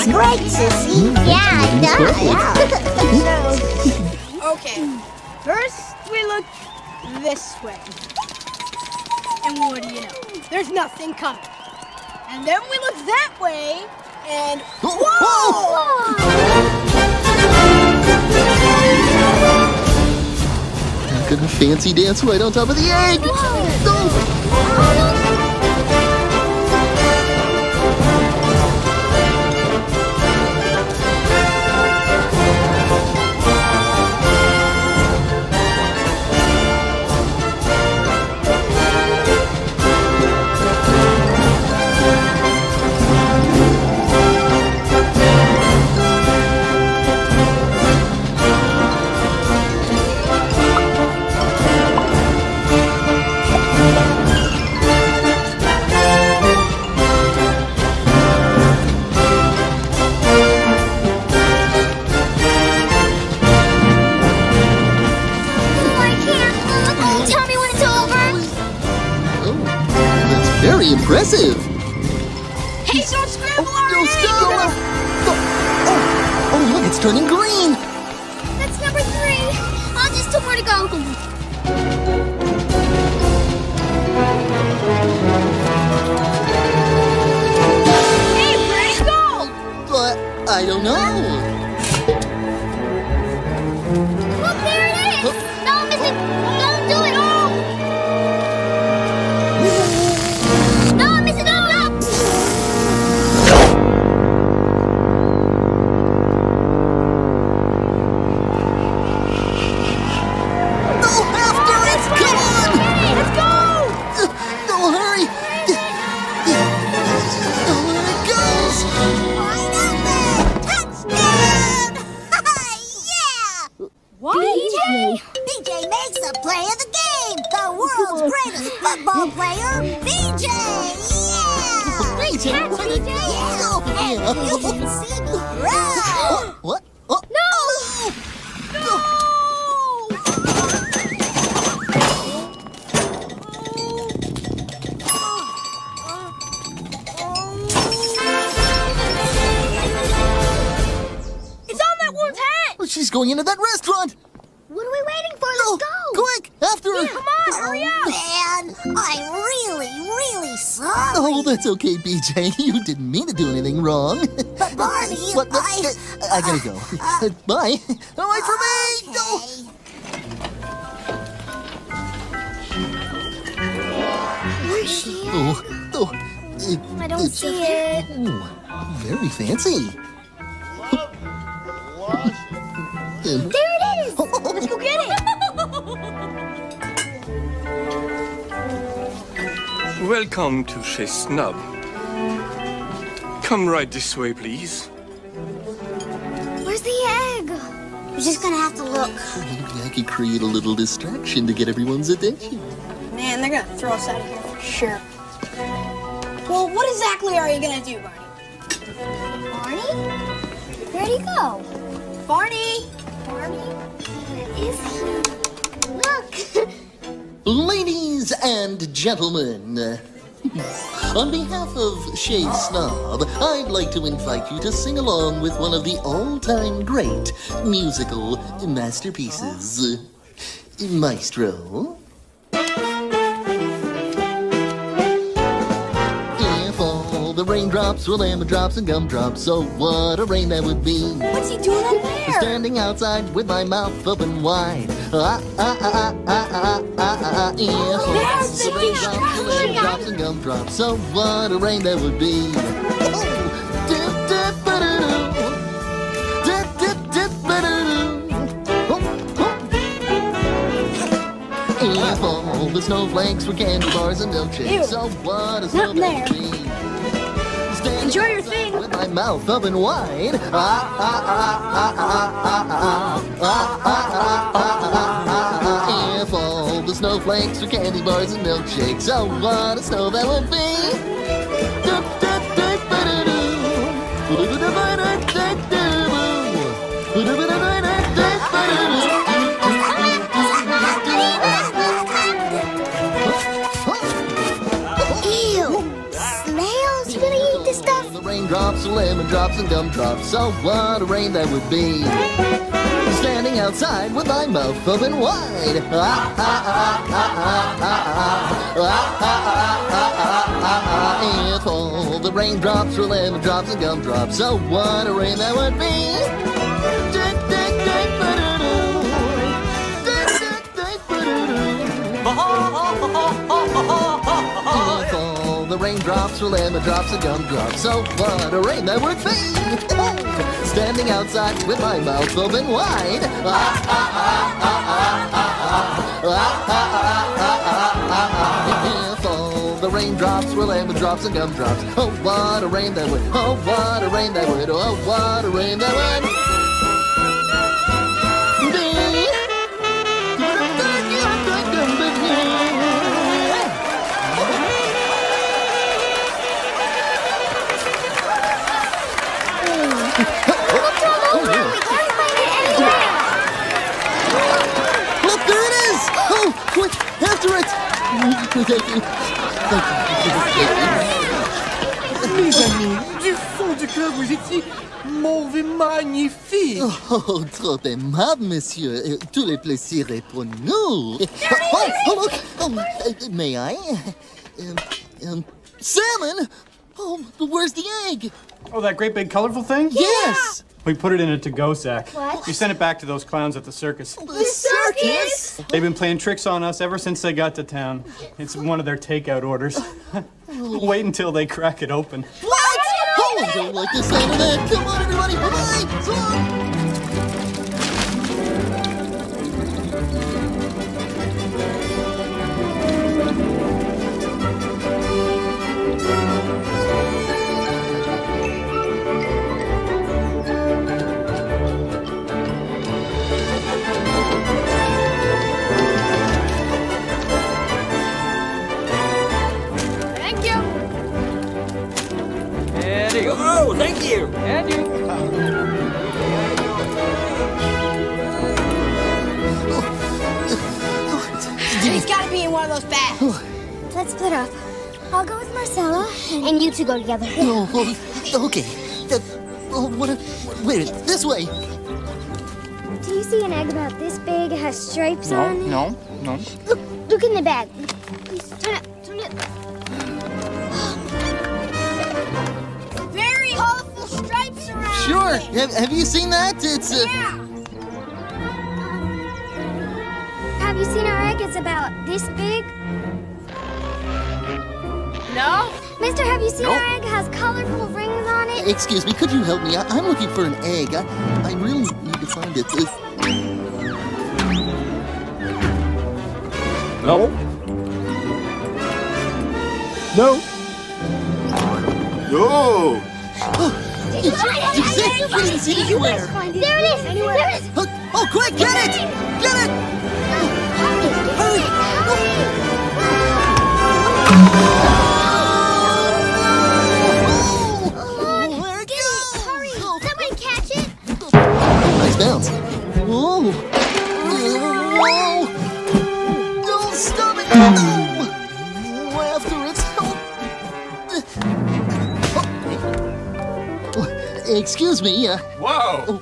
Latin works great, Sissy. Mm-hmm. Yeah, it does. Mm-hmm. Okay. First, we look this way. And what do you know? There's nothing coming. And then we look that way, and Whoa! Gonna fancy dance right on top of the egg. Oh. Going into that restaurant. What are we waiting for? Let's go! Quick, after her. Come on, hurry up! Man, I'm really, really sorry. Oh, that's okay, BJ. You didn't mean to do anything wrong. But Barney, What- what- I... I gotta go. Uh, Bye. Don't wait for me. No. Where's she? Oh, oh, it- I don't it's- see it. Oh, very fancy. There it is! Let's go get it! Welcome to Chez Snobbe. Come right this way, please. Where's the egg? We're just gonna have to look. Maybe I could create a little distraction to get everyone's attention. Man, they're gonna throw us out of here for sure. Well, what exactly are you gonna do, Barney? Barney? Where'd he go? Barney! Ladies and gentlemen, on behalf of Chez Snobbe, I'd like to invite you to sing along with one of the all-time great musical masterpieces. Maestro. The raindrops were lemon drops and gumdrops, so what a rain that would be. What's he doing up there? Standing outside with my mouth open wide. Ah, ah, ah, ah, ah, ah, ah, ah, all There's the the raindrops were lemon distraction. drops and gumdrops, so what a rain that would be. Oh. Oh, oh. If all the snowflakes were candy bars and milkshakes, so what a snow Nothing that there. would be. Enjoy your thing. With my mouth open wide. Ah, ah, ah, ah, ah, ah, ah, ah, ah, ah, ah, ah, ah. If all the snowflakes were candy bars and milkshakes, oh, what a snow that would be. Raindrops, lemon drops, and gumdrops. So what a rain that would be. Standing outside with my mouth open wide. Ah, ah, ah, ah, ah, ah, ah, ah, ah, ah, ah, ah. If all the raindrops were lemon drops and gumdrops, so what a rain that would be. Dick, dick, dick, the raindrops were lemon drops and gumdrops, so what a rain that would be! Standing outside with my mouth open wide. Ah, ah, ah, ah, ah, ah, ah, ah, ah, ah, ah, the raindrops were lemon drops and gumdrops, oh what a rain that would! Oh what a rain that would! Oh what a rain that would! Mes amis, du fond du cœur, vous étiez mauvais magnifique. Oh, trop aimable, monsieur. Euh, Tout le plaisir est pour nous. Oh, oh, look! Oh, may I? Um, um, salmon? Oh, but where's the egg? Oh, that great big colorful thing? Yes! We put it in a to-go sack. What? We sent it back to those clowns at the circus. The circus? They've been playing tricks on us ever since they got to town. It's one of their takeout orders. Wait until they crack it open. What? Oh, I don't like the sound. Come on, everybody. Bye-bye. You. And you. He's got to be in one of those bags. Let's split up. I'll go with Marcella, and you two go together. Oh, oh, okay. Uh, oh, what? A, wait, this way. Do you see an egg about this big? It has stripes on it. no, no. Look, look in the bag. Please turn it, Sure. Have, have you seen that? It's uh, Have you seen our egg? It's about this big. No? Mister, have you seen Nope. our egg? It has colorful rings on it. Excuse me, could you help me? I, I'm looking for an egg. I, I really need to find it. Uh, No. No. No. Did you, did you see? We didn't see it anywhere. There it is. There it is. Oh, oh, quick, get it! Get it! Hurry, get it. Hurry. Somebody catch it. Nice bounce. Whoa. Excuse me. Uh, Whoa!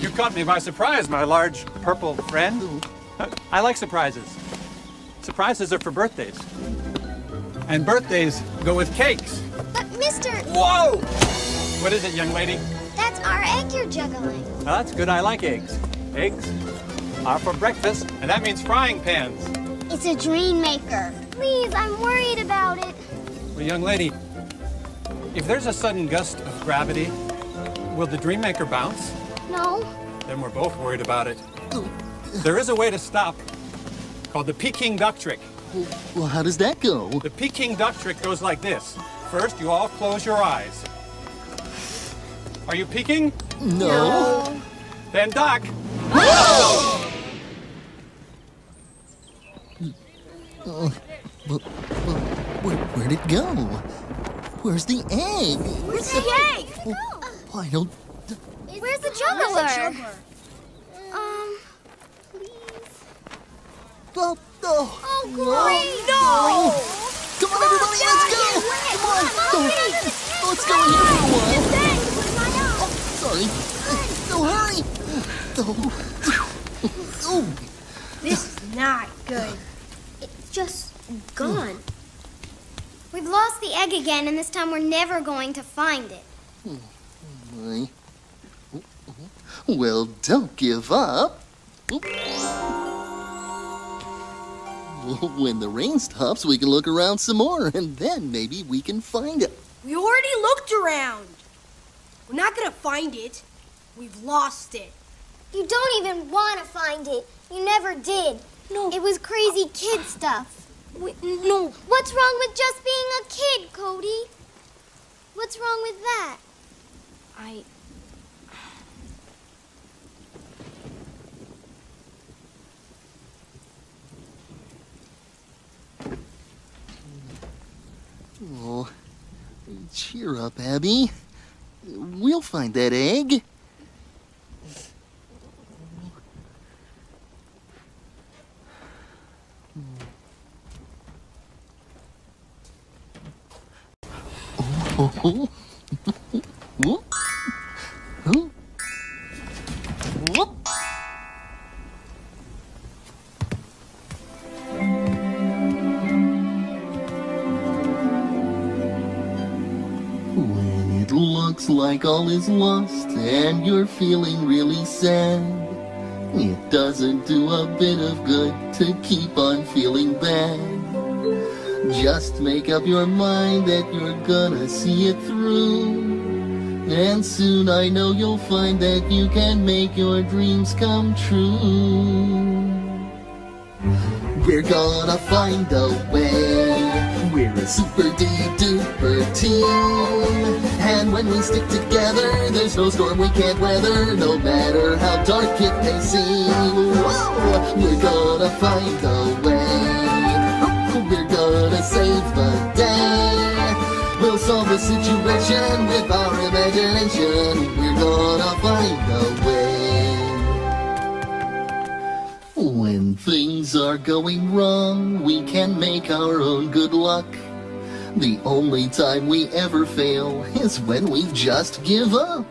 You caught me by surprise, my large purple friend. I like surprises. Surprises are for birthdays. And birthdays go with cakes. But Mister, Whoa! What is it, young lady? that's our egg you're juggling. Well, that's good. I like eggs. Eggs are for breakfast, and that means frying pans. It's a dream maker. Please, I'm worried about it. Well, young lady, if there's a sudden gust of gravity, will the dream maker bounce? No. Then we're both worried about it. There is a way to stop, called the Peking duck trick. well, how does that go? The Peking duck trick goes like this. First, you all close your eyes. Are you peeking? No. Then duck. Uh, well, well, where, where'd it go? Where's the egg? Where's the egg? I don't. Where's the juggler? Um, please. Oh, oh. oh, great. No! Come on, everybody, let's go! Come on! Oh, let's go in here for a while. Oh, sorry. No, hurry! Oh. Oh. This is not good. It's just gone. We've lost the egg again, and this time we're never going to find it. My. Well, don't give up. When the rain stops, we can look around some more, and then maybe we can find it. We already looked around. We're not gonna find it. We've lost it. You don't even want to find it. You never did. No. It was crazy kid stuff. no. What's wrong with just being a kid, Cody? What's wrong with that? I. Oh, cheer up, Abby. We'll find that egg. Oh. oh, oh. Whoop. Huh? It looks like all is lost and you're feeling really sad, it doesn't do a bit of good to keep on feeling bad. Just make up your mind that you're gonna see it through. And soon I know you'll find that you can make your dreams come true. We're gonna find a way. We're a super duper team. And when we stick together, there's no storm we can't weather, no matter how dark it may seem. Whoa! We're gonna find a way. We're gonna save the day. We'll solve the situation with our imagination. We're gonna find a way. When things are going wrong, we can make our own good luck. The only time we ever fail is when we just give up.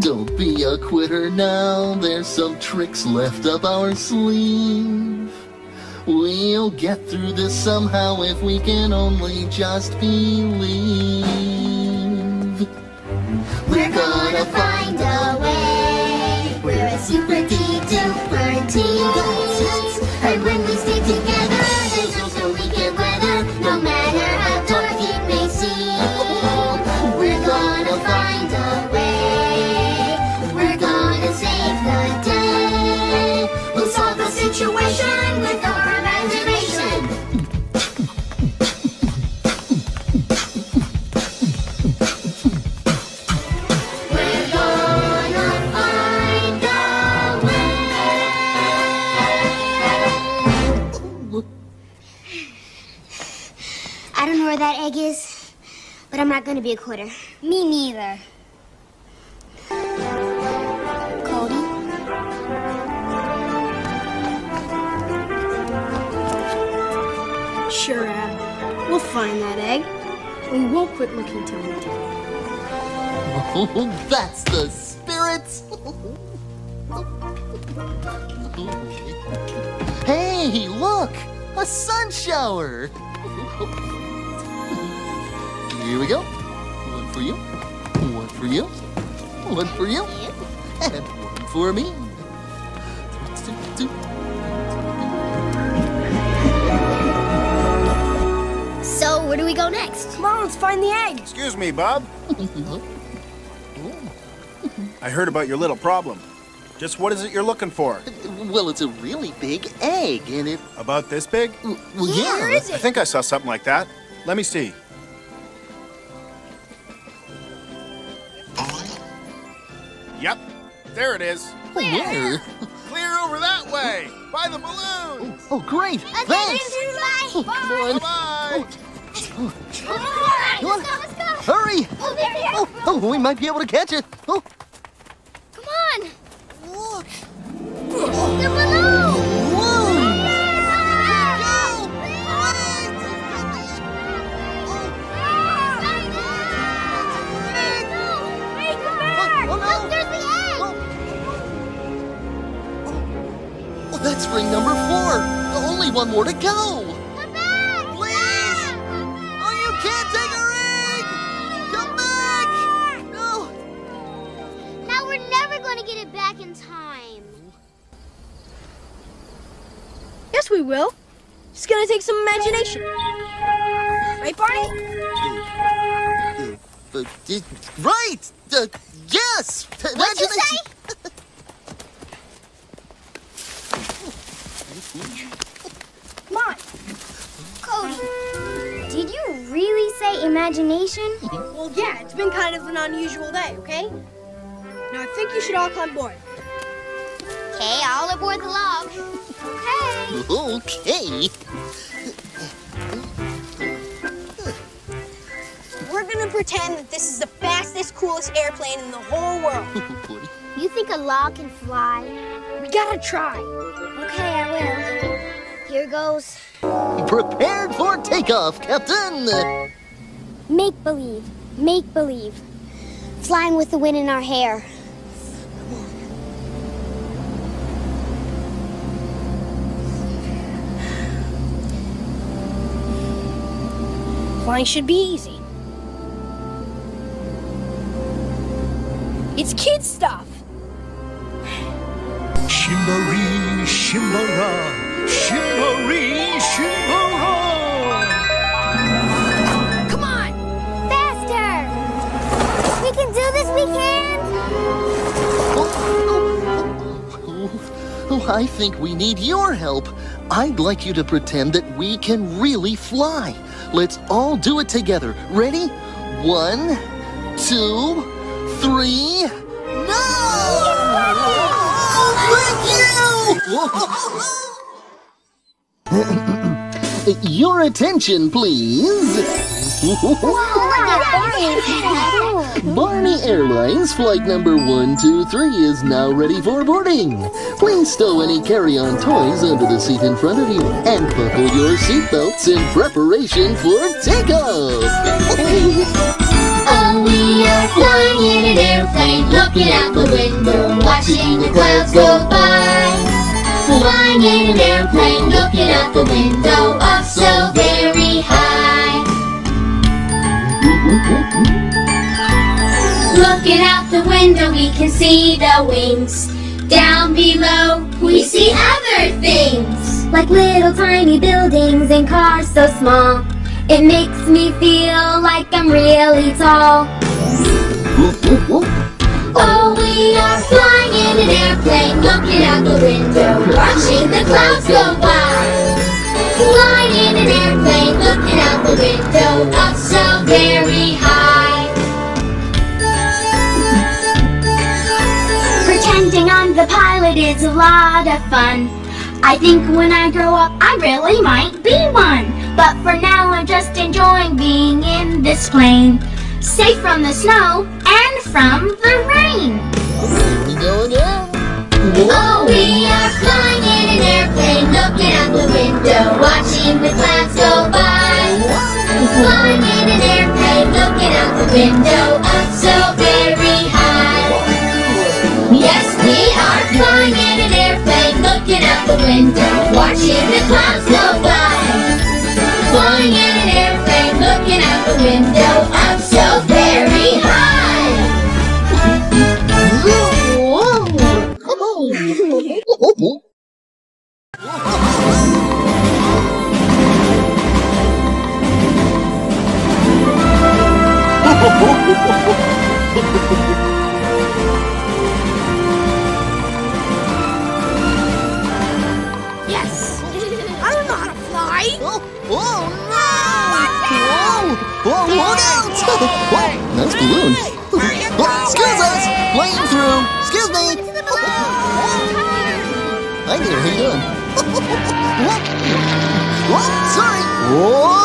Don't be a quitter now, there's some tricks left up our sleeve. We'll get through this somehow if we can only just believe. We're gonna find a way. We're a super where that egg is, but I'm not going to be a quitter. Me neither. Cody? Sure, Ab. We'll find that egg. We won't quit looking till we do. Oh, that's the spirit! hey, look! A sun shower! Here we go. One for you, one for you, one for you, and one for me. So, where do we go next? Come on, let's find the egg. Excuse me, Bob. I heard about your little problem. Just what is it you're looking for? Well, it's a really big egg, and it. About this big? Well, yeah. Where is I think I saw something like that. Let me see. Yep, there it is. Where? Clear over that way, by the balloon. Oh, oh great! Thanks! Bye Oh, come on. Bye. Oh, oh. Come on. Hurry! Oh, there we Oh, oh, we might be able to catch it. Oh, Come on! Look! The balloon! That's ring number four. Only one more to go. Come back! Please! Oh, you can't take a ring! Come back! No! Now we're never going to get it back in time. Yes, we will. It's gonna take some imagination. Right, Barney? Uh, uh, right! Uh, yes! What'd you say? Come on. Cody, did you really say imagination? Well, yeah, it's been kind of an unusual day, okay? Now I think you should all climb aboard. Okay, all aboard the log. Okay. Okay. We're gonna pretend that this is the fastest, coolest airplane in the whole world. You think a log can fly? We gotta try. Okay, I will. Here goes. Prepared for takeoff, Captain! Make believe. Make believe. Flying with the wind in our hair. Flying should be easy. It's kid stuff. Shimmery, shimmera, shimmery, shimmera. Come on! Faster! We can do this, we can! Oh, I think we need your help. I'd like you to pretend that we can really fly. Let's all do it together. Ready? One, two, three. No! Your attention, please. Barney Airlines flight number 123 is now ready for boarding. Please stow any carry-on toys under the seat in front of you and buckle your seatbelts in preparation for takeoff. We are flying in an airplane, looking out the window, watching the clouds go by. Flying in an airplane, looking out the window, up so very high. Looking out the window, we can see the wings. Down below, we see other things. Like little tiny buildings and cars so small. It makes me feel like I'm really tall. Oh, we are flying in an airplane, looking out the window, watching the clouds go by. Flying in an airplane, looking out the window, up so very high. Pretending I'm the pilot is a lot of fun. I think when I grow up, I really might be one. But for now, I'm just enjoying being in this plane. Safe from the snow and from the rain. We go again. Oh, we are flying in an airplane, looking out the window, watching the clouds go by. Flying in an airplane, looking out the window, up so very high. Yes, we are flying in an airplane, looking out the window, watching the clouds go by. Flying in an airplane, looking out the window, Yes! I don't know how to fly! Oh, oh whoa, no! Whoa! Whoa, oh, look out! Whoa, nice balloon. Oh, excuse us! Plane through! Excuse me! Hi there, how you doing? Whoa, sorry! Whoa!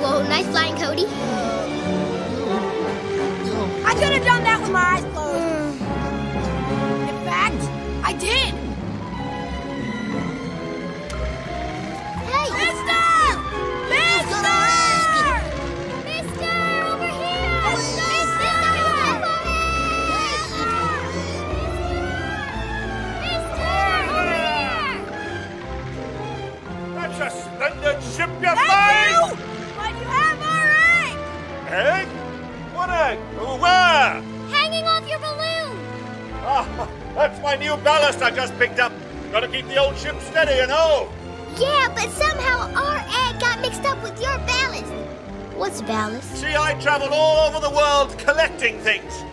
Whoa, nice flying, Cody. I could have done that with my eyes a splendid ship you Thank flying! you! But you have our egg! Egg? What egg? Where? Hanging off your balloon! Ah, that's my new ballast I just picked up. Gotta keep the old ship steady, you know. Yeah, but somehow our egg got mixed up with your ballast. What's ballast? See, I travel all over the world collecting things.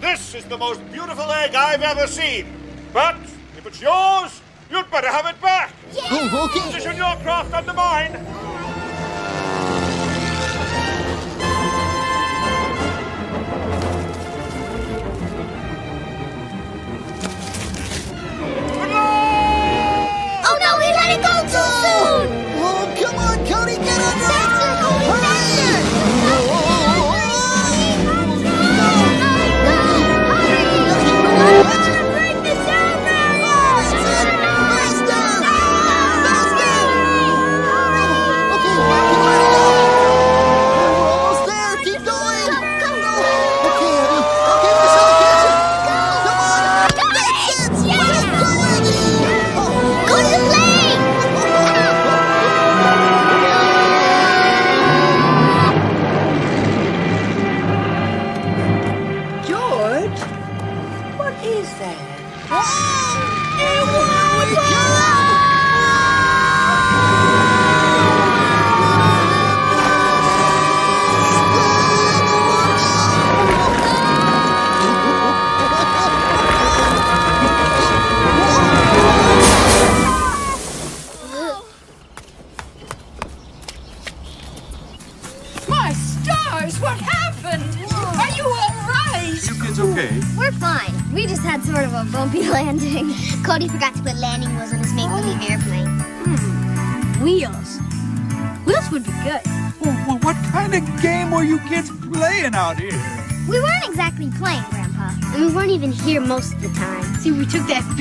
This is the most beautiful egg I've ever seen. But if it's yours, you'd better have it back. Oh, okay. Position your craft under mine.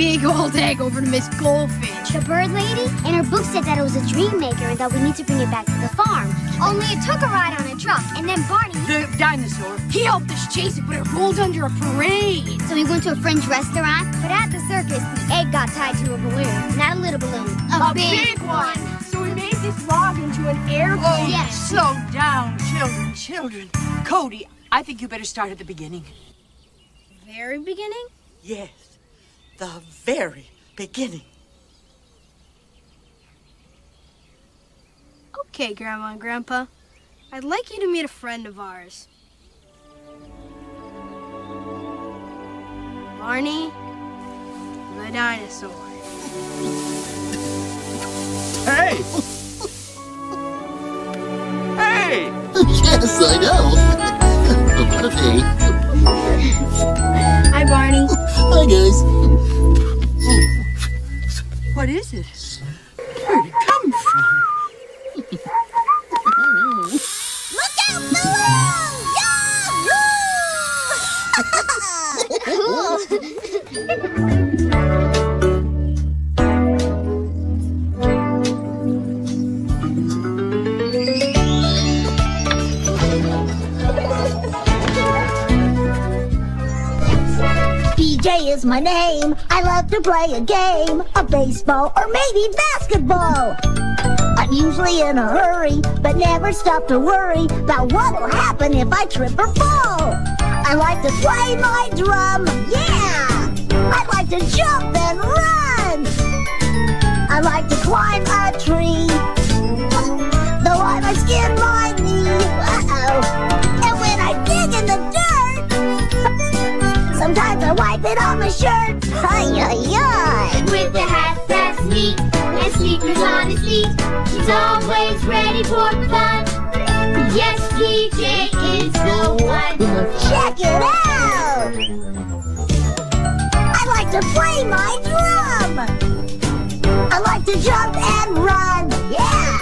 Big old egg over to Miss Goldfinch. The bird lady? And her book said that it was a dream maker and that we need to bring it back to the farm. Only it took a ride on a truck, and then Barney. The dinosaur. He helped us chase it, but it rolled under a parade. So we went to a French restaurant, but at the circus, the egg got tied to a balloon. Not a little balloon, a, A big one. So we made this log into an airplane. Oh, yes. Slow down, children, children. Cody, I think you better start at the beginning. Very beginning? Yes, the very beginning. Okay, Grandma and Grandpa. I'd like you to meet a friend of ours. Barney the dinosaur. Hey! hey! yes, I know. What a day. Hi, Barney. Hi, guys. What is it? Where'd it come from? Is my name. I love to play a game, a baseball or maybe basketball. I'm usually in a hurry, but never stop to worry about what will happen if I trip or fall. I like to play my drum, yeah! I like to jump and run! I like to climb a tree, it on my shirt. Ay, ay. With a hat that's neat and sneakers on his feet, he's always ready for fun. Yes, BJ is the one. Check it out! I like to play my drum! I like to jump and run, yeah!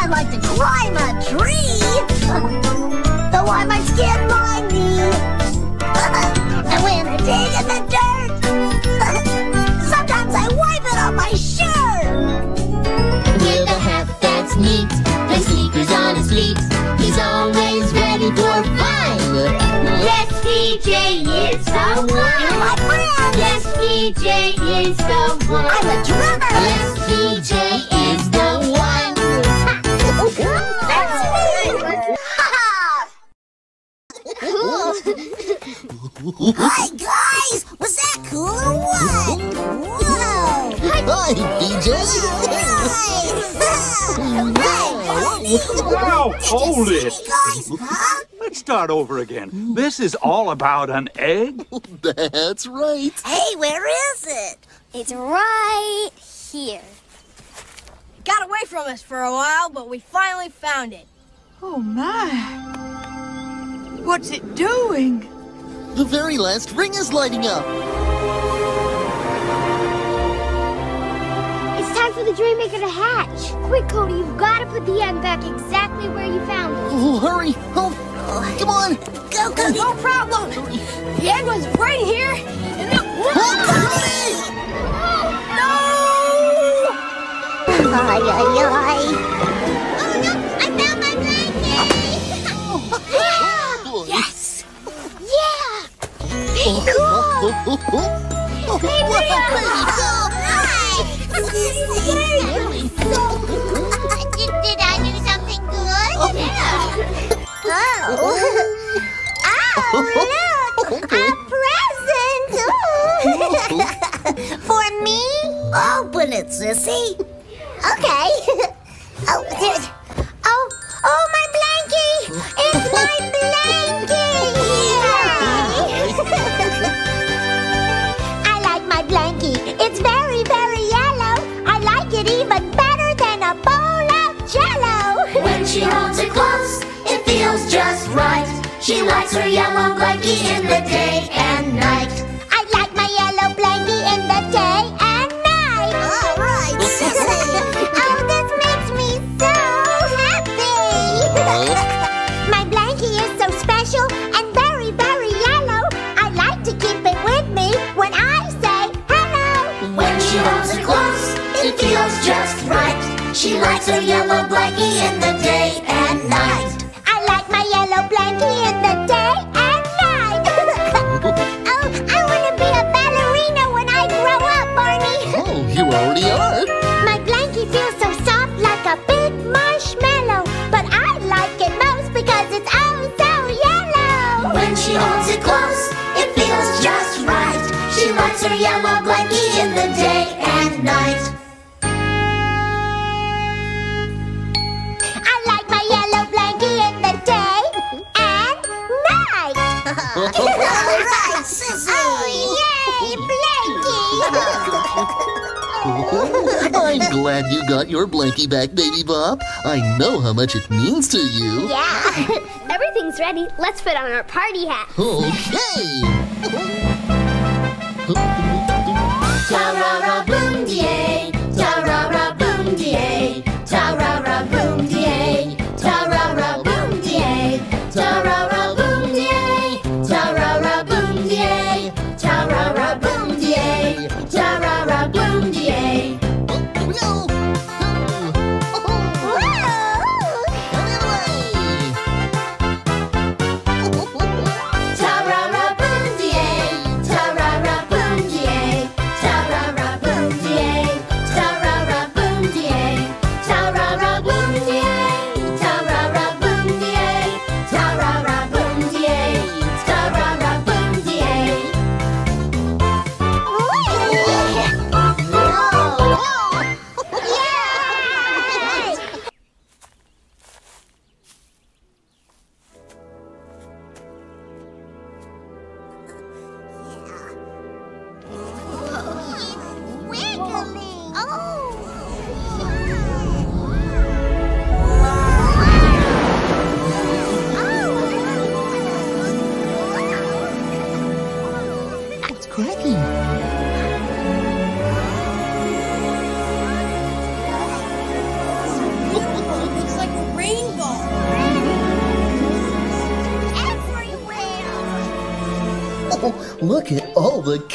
I like to climb a tree! Though I might skin dig in the dirt, sometimes I wipe it on my shirt! With a hat that's neat and sneakers on his feet, he's always ready for fun. Yes, BJ is the one. My friend! Yes, BJ is the one. I'm a drummer! Yes, BJ is the one. Hi guys! Was that cool or what? Whoa! Hi, BJ. Now, hold it! Guys, huh? Let's start over again. This is all about an egg? That's right. Hey, where is it? It's right here. It got away from us for a while, but we finally found it. Oh, my. What's it doing? The very last ring is lighting up. It's time for the dream maker to hatch. Quick, Cody, you've got to put the egg back exactly where you found it. Oh, hurry. Oh, come on. Go, Cody! No problem. The egg was right here. And oh, the... Ay, ay, ay. Oh, no! I found my blanket! Be cool! Oh, oh, oh. Hey, did, did I do something good? Oh. Oh, look! A present! For me? Open it, sissy. Okay. Oh, there's... Oh, oh, my blankie! It's my blankie! she holds it close, it feels just right. She likes her yellow blankie in the day and night. I like my yellow blankie in the day and night. All right. oh, this makes me so happy. my blankie is so special and very, very yellow. I like to keep it with me when I say hello. When she holds it close, it feels just right. She likes her yellow blankie in the day and night. I like my yellow blankie in the day and night. oh, I want to be a ballerina when I grow up, Barney. Oh, you already are. My blankie feels so soft like a big marshmallow, but I like it most because it's oh so yellow. When she holds it close, it feels just right. She likes her yellow blankie in the day All right, Sissy. Oh, yay, I'm glad you got your blankie back, Baby Bop. I know how much it means to you. Yeah. Everything's ready. Let's put on our party hat. Okay. Ta-ra-ra boom diay,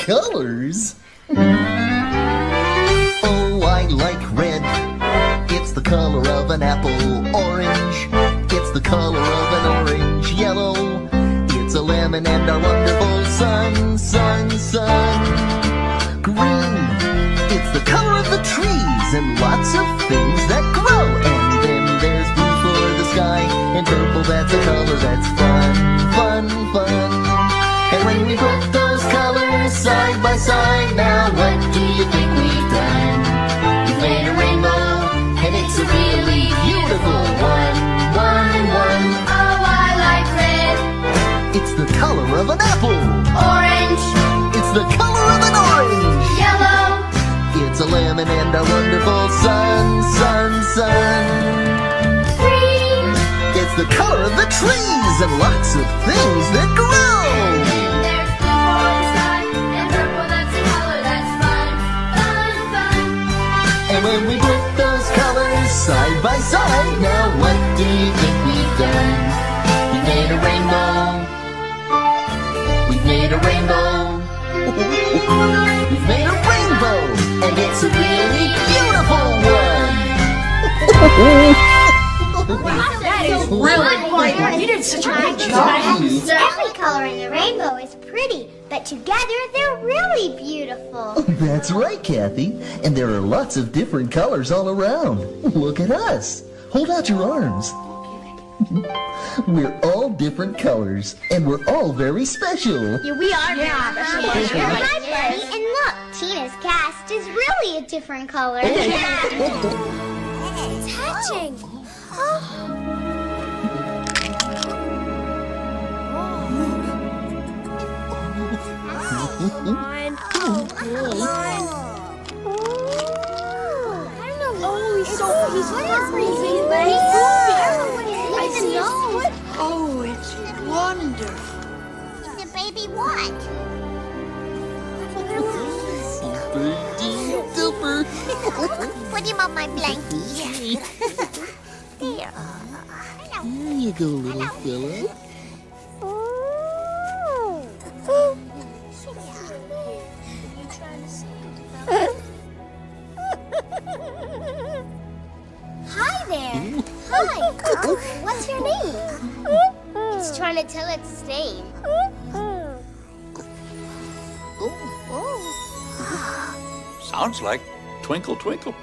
all lots of different colors all around. Look at us. Hold out your arms. We're all different colors, and we're all very special. Yeah, we are Yeah, very that's special. right. Hi, Buddy. And look, Tina's cast is really a different color. it's Hi. Oh, what's your name? It's trying to tell its name. Sounds like Twinkle Twinkle.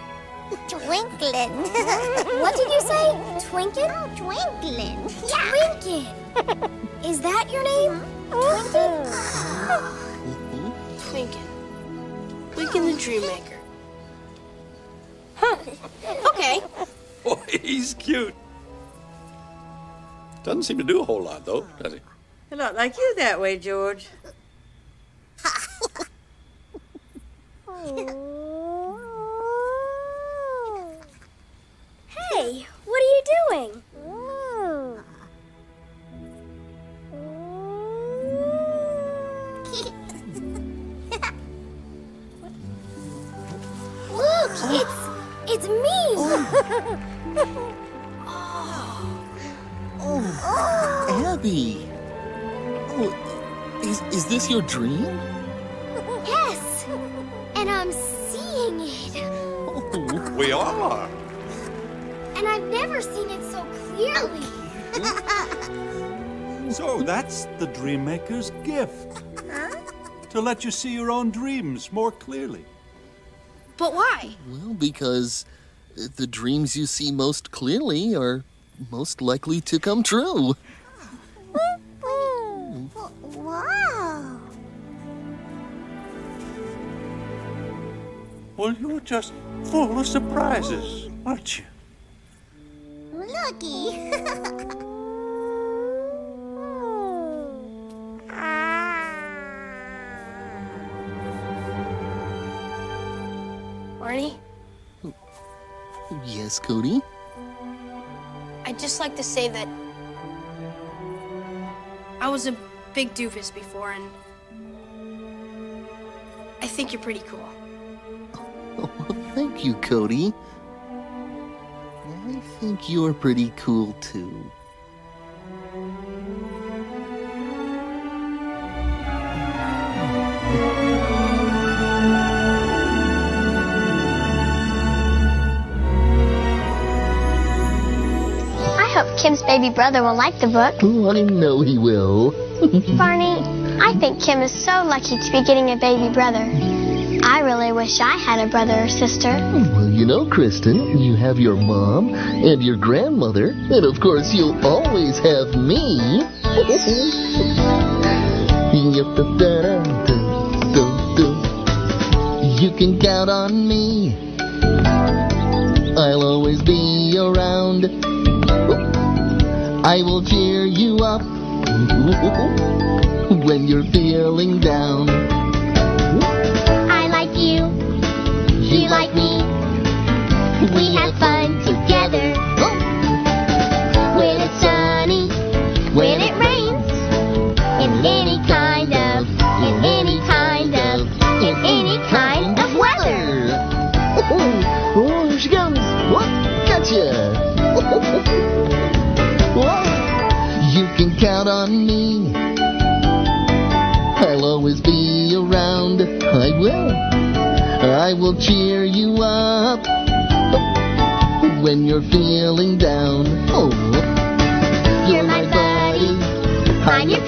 Twinkling. what did you say? Twinken? Twinkling. Twinken. Is that your name? Twinken? Twinken. Twinken the Dream Maker. Huh. Okay. Boy, he's cute. Doesn't seem to do a whole lot, though, does he? A lot like you that way, George. Hey, what are you doing? Look, it's it's me. Oh, Abby. Oh, is, is this your dream? yes, and I'm seeing it, Oh, We are. and I've never seen it so clearly. So that's the Dream Maker's gift. To let you see your own dreams more clearly. But why? well, because the dreams you see most clearly are most likely to come true. Wow. Well, you're just full of surprises, aren't you? Lucky. Barney, Yes, Cody? I'd just like to say that I was a big doofus before, and I think you're pretty cool. Oh, Thank you, Cody. I think you're pretty cool too. Kim's baby brother will like the book. I know he will. Barney, I think Kim is so lucky to be getting a baby brother. I really wish I had a brother or sister. Well, you know, Kristen, you have your mom and your grandmother, and of course, you'll always have me. You can count on me. I'll always be around. I will cheer you up when you're feeling down. I like you. You like me. We have fun count on me. I'll always be around. I will. I will cheer you up when you're feeling down. Oh, You're my buddy. I'm your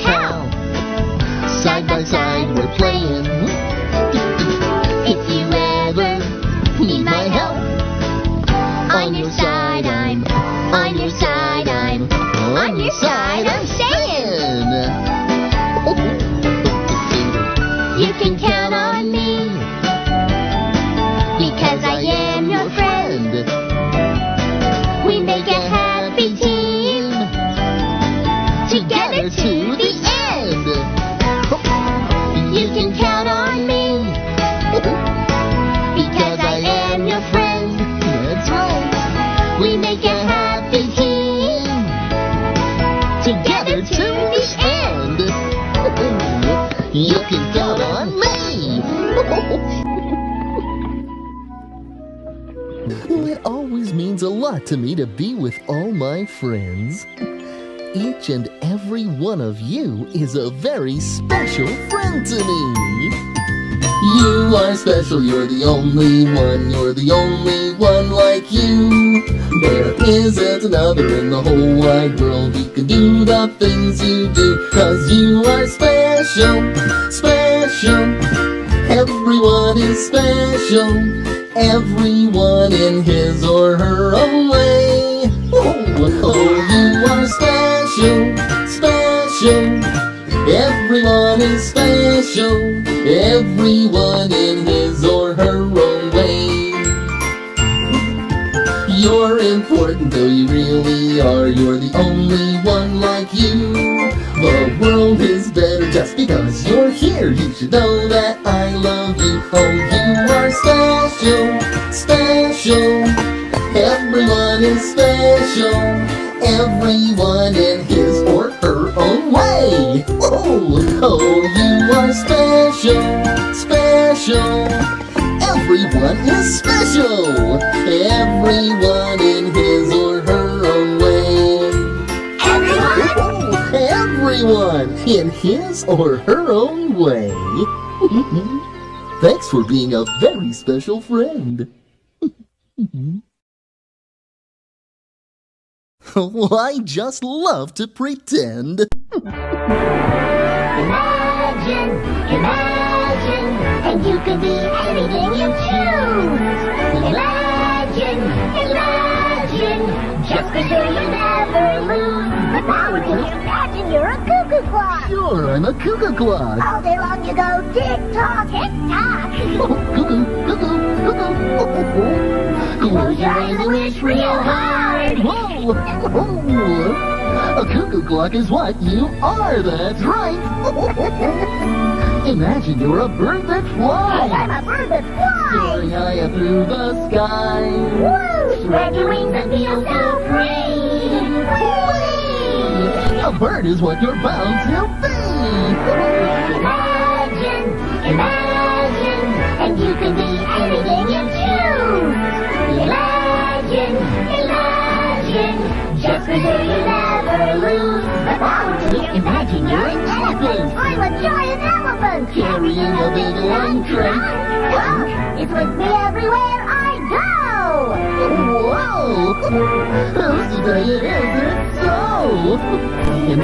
to me to be with all my friends. Each and every one of you is a very special friend to me. You are special, you're the only one, you're the only one like you. There isn't another in the whole wide world who can do the things you do. Cause you are special, special. Everyone is special. Everyone in his or her own though you really are. You're the only one like you. The world is better just because you're here. You should know that I love you. Oh, you are special, special. Everyone is special. Everyone in his or her own way. Oh, oh, you are special, special. Everyone is special. Everyone Everyone in his or her own way. Thanks for being a very special friend. Oh, I just love to pretend. Imagine, imagine, and you can be anything you choose. Imagine, imagine, just be sure you never lose. But now you imagine you're a? Sure, I'm a cuckoo clock. All day long you go tick tock, tick tock. Cuckoo, cuckoo, cuckoo. Close your eyes and wish real hard. Whoa! A cuckoo clock is what you are, that's right. Imagine you're a bird that flies. I'm a bird that flies. Soaring high up through the sky. Woo! Spread your wings and feel so free. A bird is what you're bound to be. Imagine, imagine, and you can be anything you choose. Imagine, imagine, just be sure you never lose. But how would you imagine you're an elephant? I'm a giant elephant. Carrying a big long trunk. Trunk is with me everywhere I go. Whoa! Who's to say it so? Imagine,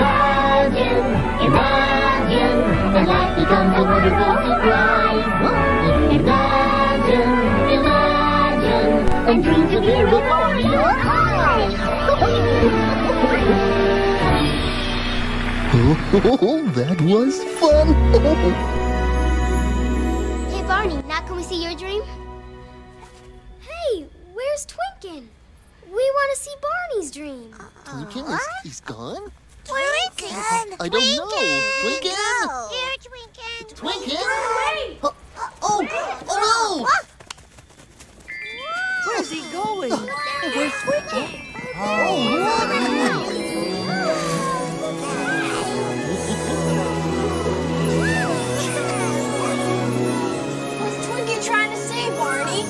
imagine, and life becomes a wonderful surprise. Imagine, imagine, and dreams appear before your eyes. Oh, that was fun. Hey, Barney, now can we see your dream? Hey, where's Twinken? We want to see Barney's dream. Twinken is he's gone? Where is he? I don't know. Twinken? Here, Twinken. Twinken? Oh, oh, oh Where's he going? Where's Twinkie? What's Twinken trying to say, Barney?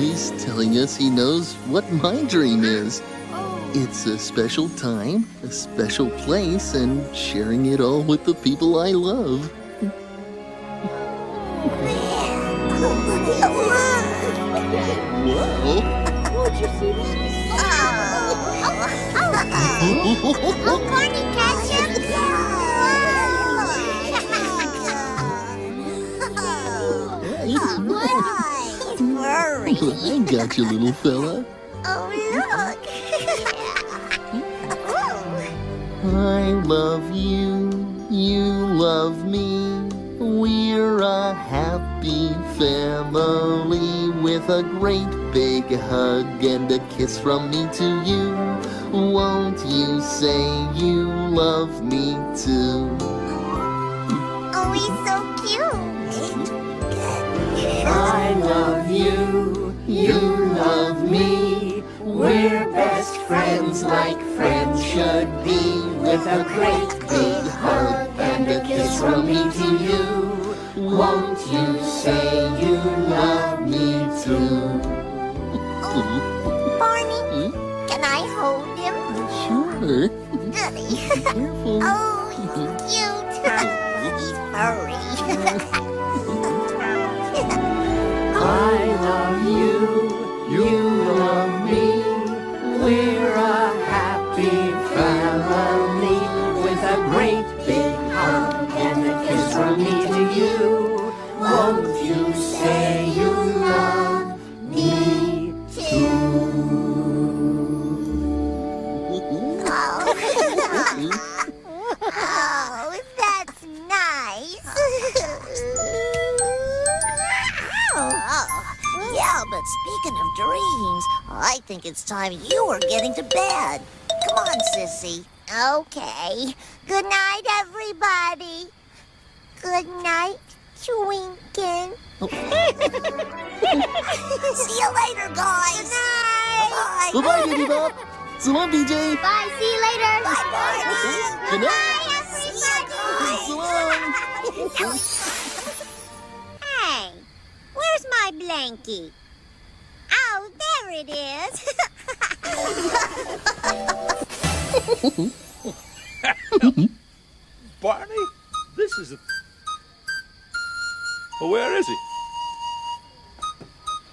He's telling us he knows what my dream is. It's a special time, a special place, and sharing it all with the people I love. Whoa! You see this? Oh, Barney, catch him. I got you, little fella. Oh, look. I love you, you love me. We're a happy family with a great big hug and a kiss from me to you. Won't you say you love me too? Oh, he's so cute. I love you, you love me. We're best friends like friends should be. With a great big hug and a kiss from me to you. Won't you say you love me too? Barney, can I hold him? Uh, sure. Goody. Careful. Oh, he's cute. he's furry. I love you, you love me. We're a happy speaking of dreams, I think it's time you were getting to bed. Come on, Sissy. Okay. Good night, everybody. Good night, Twinken. See you later, guys. Bye. Goodbye, Baby Bop. So long, BJ. Bye, see you later. Bye, Barney. Good night. See you, guys. Hey, where's my blankie? Oh, there it is. Barney? This is a. Well, where is he?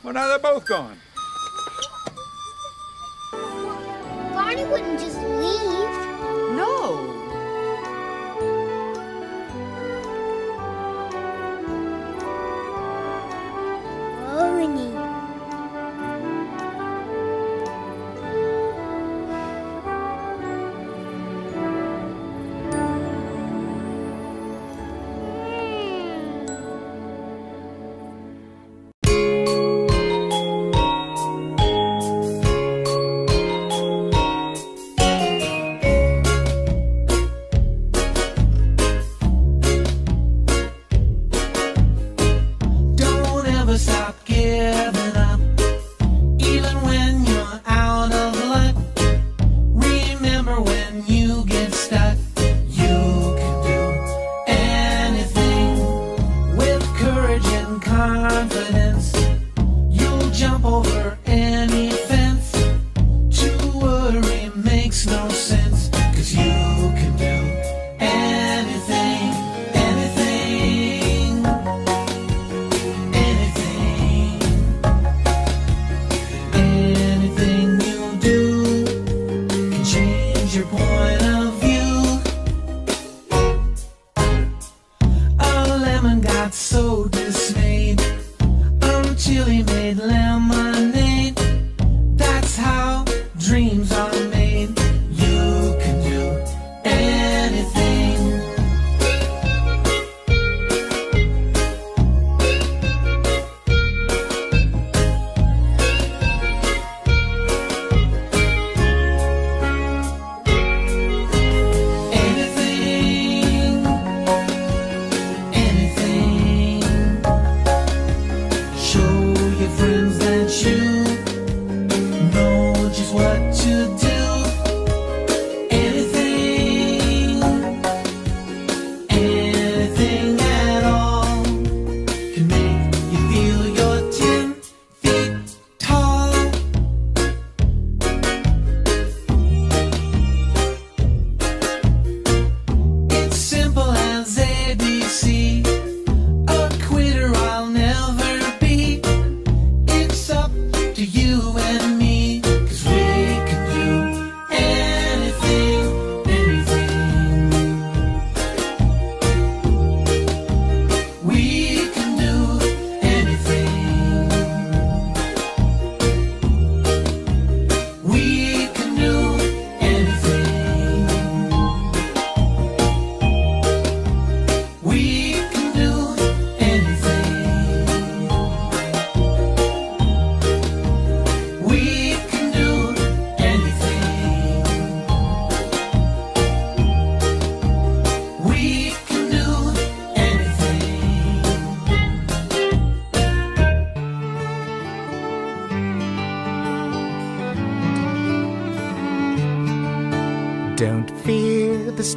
Well, now they're both gone. Barney wouldn't just leave.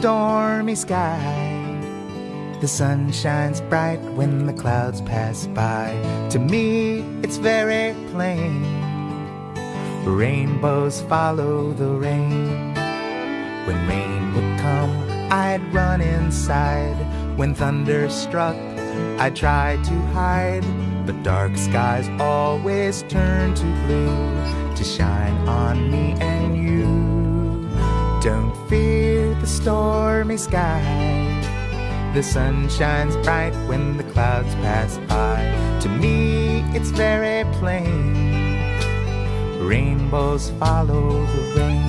Stormy sky. The sun shines bright when the clouds pass by. To me, it's very plain. Rainbows follow the rain. When rain would come, I'd run inside. When thunder struck, I'd try to hide. But dark skies always turn to blue to shine on me and you. Don't fear the stormy sky. The sun shines bright when the clouds pass by. To me, it's very plain. Rainbows follow the rain.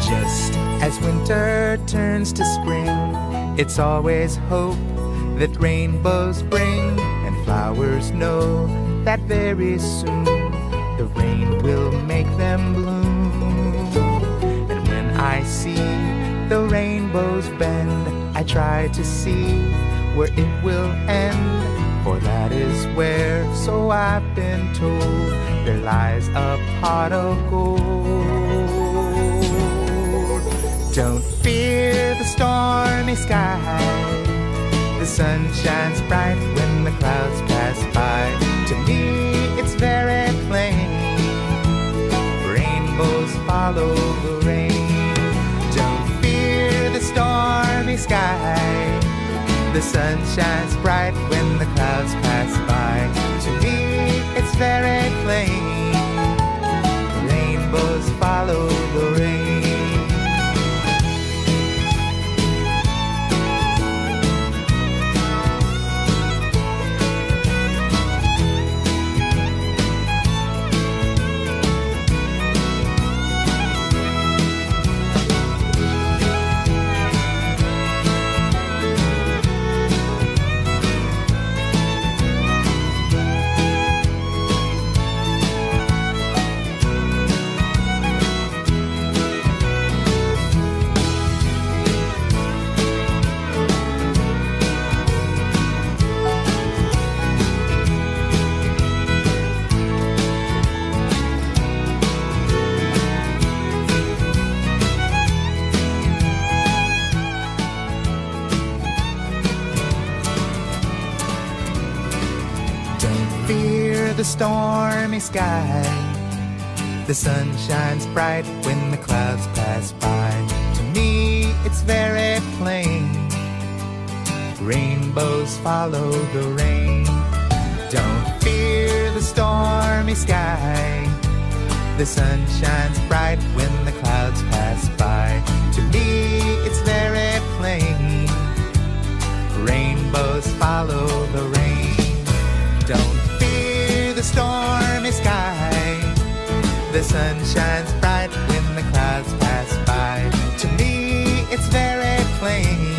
Just as winter turns to spring it's always hope that rainbows bring, and flowers know that very soon the rain will make them bloom. And when I see the rainbows bend, I try to see where it will end. For that is where, so I've been told, there lies a pot of gold. Stormy sky. The sun shines bright when the clouds pass by. To me, it's very plain. Rainbows follow the rain. Don't fear the stormy sky. The sun shines bright when the clouds pass stormy sky. The sun shines bright when the clouds pass by. To me, it's very plain. Rainbows follow the rain. Don't fear the stormy sky. The sun shines bright when the clouds pass by. To me, it's very plain. Rainbows follow the rain. Don't stormy sky. The sun shines bright when the clouds pass by. To me, it's very plain.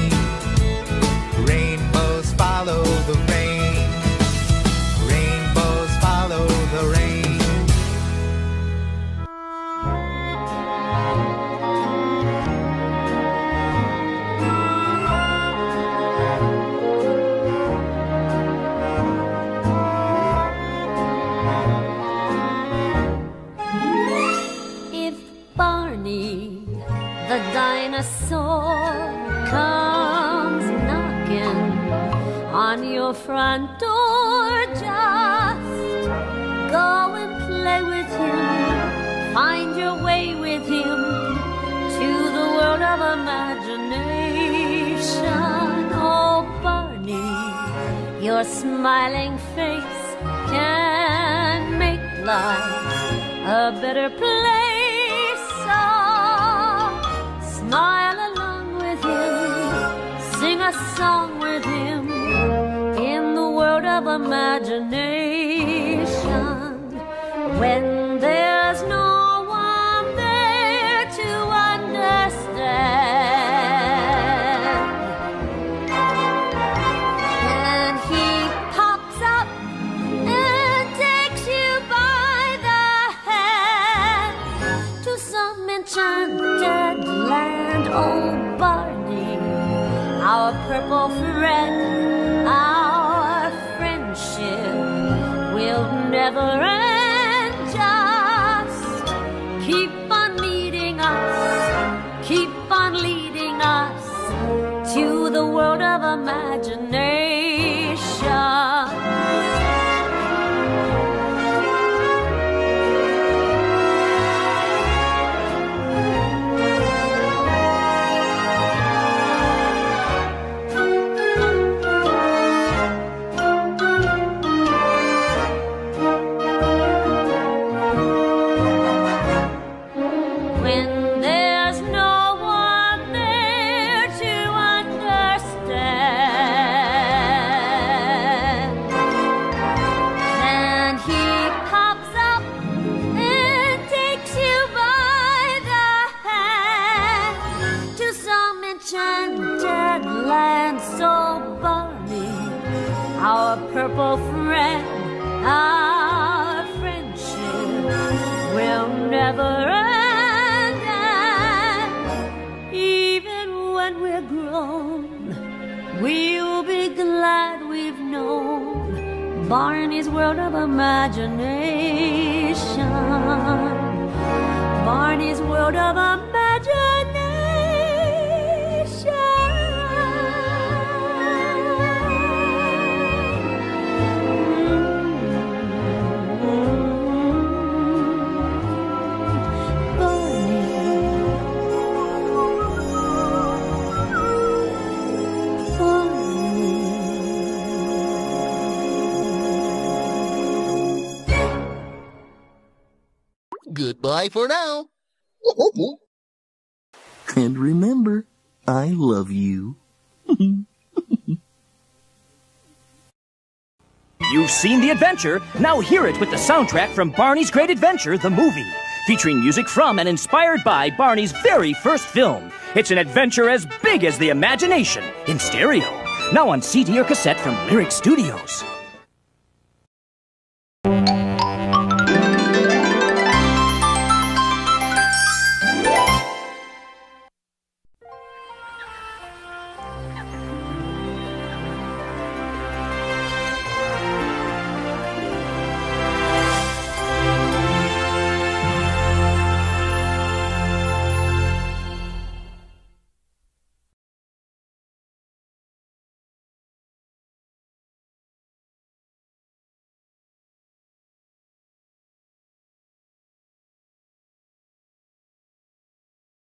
Your smiling face can make life a better place. So smile along with him, sing a song with him in the world of imagination. When imagination. Barney's world of Goodbye for now. And remember, I love you. You've seen the adventure, now hear it with the soundtrack from Barney's Great Adventure, the movie, featuring music from and inspired by Barney's very first film. It's an adventure as big as the imagination, in stereo, now on CD or cassette from Lyric Studios.